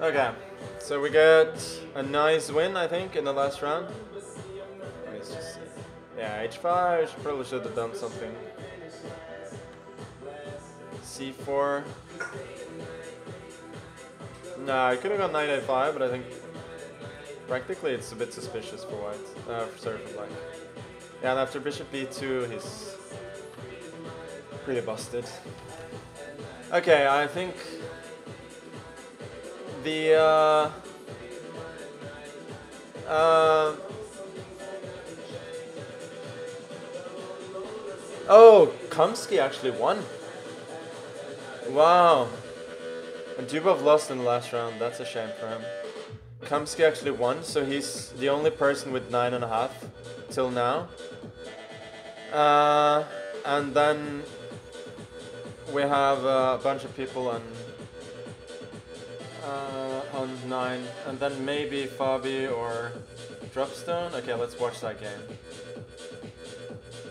Okay, so we get a nice win, I think, in the last round. Yeah, h5, probably should have done something. c4. No, I could have gone knight a5, but I think practically it's a bit suspicious for white. Uh, sorry, for black. Yeah, and after bishop b2, he's pretty busted. Okay, I think the uh, uh, oh Kamsky actually won. Wow. And Dubov lost in the last round. That's a shame for him. Kamsky actually won, so he's the only person with nine and a half till now. Uh, and then we have a bunch of people on uh, on nine, and then maybe Fabi or Dropstone. Okay, let's watch that game.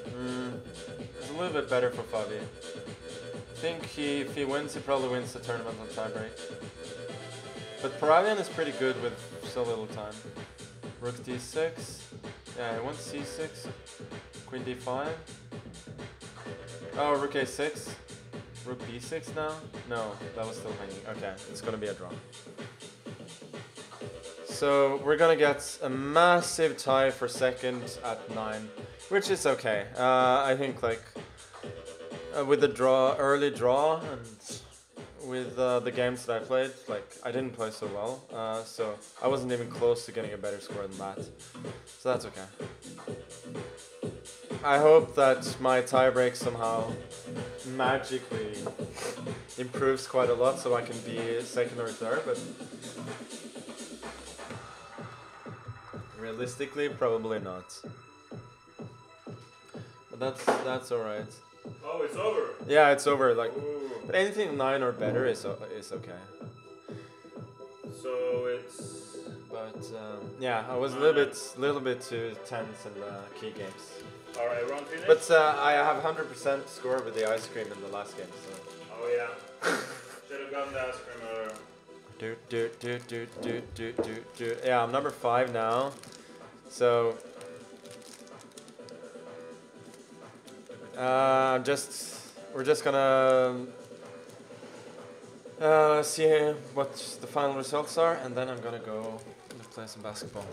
Mm, it's a little bit better for Fabi. Think he, if he wins, he probably wins the tournament on tiebreak. But Paravyan is pretty good with so little time. Rook d6. Yeah, he wants c6. Queen d5. Oh, rook a6. Rook b6 now? No, that was still hanging. Okay, it's gonna be a draw. So we're gonna get a massive tie for second at nine, which is okay. Uh, I think like uh, with the draw, early draw, and with uh, the games that I played, like I didn't play so well, uh, so I wasn't even close to getting a better score than that. So that's okay. I hope that my tiebreak somehow magically improves quite a lot, so I can be second or third. But realistically, probably not. But that's that's all right. Oh, it's over. Yeah, it's over. Like, Ooh. but anything nine or better is is okay. So it's. But um, yeah, I was a little bit little bit too tense in the key games. All right, round finished. But uh, I have 100% score with the ice cream in the last game. So. oh yeah. Should have gotten the ice cream earlier. Do, do, do, do, do, do, do, do. Yeah, I'm number five now. So. Uh, just. We're just gonna. Uh, see what the final results are, and then I'm gonna go play some basketball.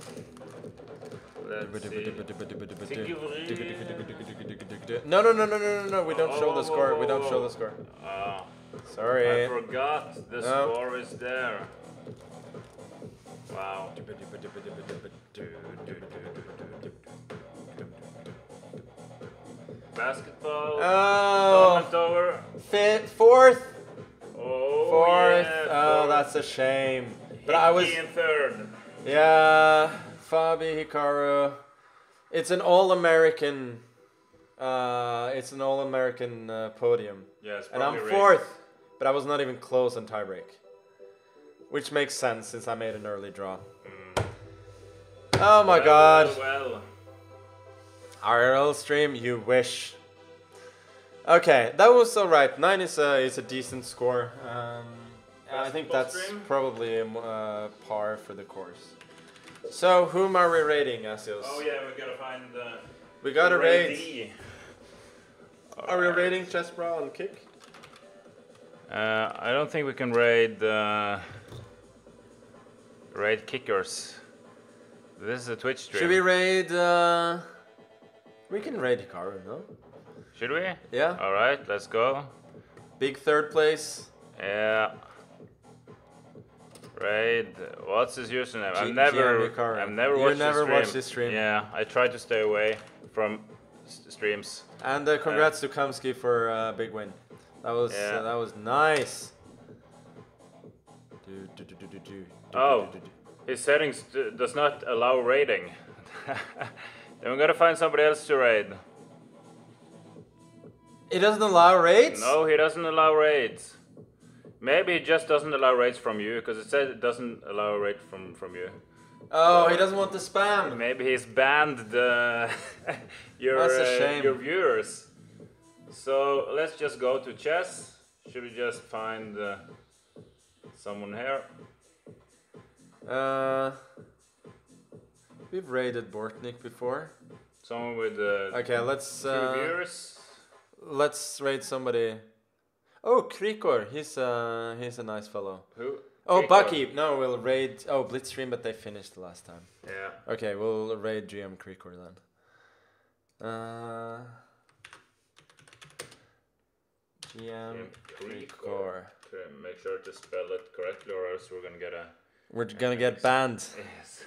No, no, no, no, no, no, no. We don't Oh, show whoa, the score. whoa, We don't show the score. Sorry. I forgot the No. score is there. Wow. Basketball. Oh, fifth, fourth, Oh, fourth. yeah, Oh, fourth. that's a shame. But I was, in third. yeah, Fabi Hikaru. It's an all-American. Uh, it's an all-American uh, podium, Yes, and I'm fourth. But I was not even close on tiebreak, which makes sense since I made an early draw. Oh my Well, god. Well, well. IRL stream, you wish. Okay, that was alright. Nine is a is a decent score. Um, I think that's stream? probably a m- uh, par for the course. So, whom are we rating, Asios? Oh yeah, we gotta find the. We gotta the rate. raidee. Are we rating Chessbrah on kick? Uh, I don't think we can raid uh, raid kickers. This is a Twitch stream. Should we raid? Uh, we can raid Hikaru, no? Should we? Yeah. All right, let's go. Big third place. Yeah. Raid. What's his username? G- I've never. Hikaru. I've never You watched. never the stream. watched this stream. Yeah, I try to stay away from streams. And uh, congrats to Kamsky for a uh, big win. That was Yeah. uh, that was nice. Do, do, do, Oh. His settings does not allow raiding. then we gotta find somebody else to raid. It doesn't allow raids? No, he doesn't allow raids. Maybe he just doesn't allow raids from you, because it said it doesn't allow raid from from you. Oh, he doesn't want the spam. Maybe he's banned the your a uh, your viewers. So let's just go to chess. Should we just find uh, someone here? Uh, we've raided Bortnyk before. Someone with uh, Okay, let's two uh, viewers. let's raid somebody. Oh, Krikor, he's uh he's a nice fellow. Who? Oh, Krikor. Bucky, no, we'll raid. Oh, Blitzstream, but they finished last time. Yeah. Okay, we'll raid GM Krikor then. Uh, GM Krikor. Krikor. Okay, make sure to spell it correctly, or else we're gonna get a We're gonna get banned. yes.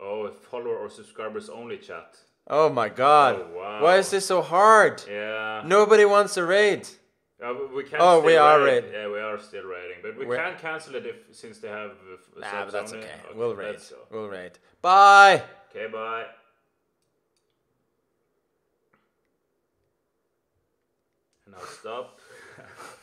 Oh, follower or subscribers only chat. Oh my god. Oh, wow. Why is this so hard? Yeah. Nobody wants a raid. Uh, we- can Oh, we are raid. raid. Yeah, we are still raiding, but we We're- can cancel it if since they have. Uh, Nah, but that's only. okay. We'll raid. let's. We'll raid. Bye. Okay, bye. And I'll stop.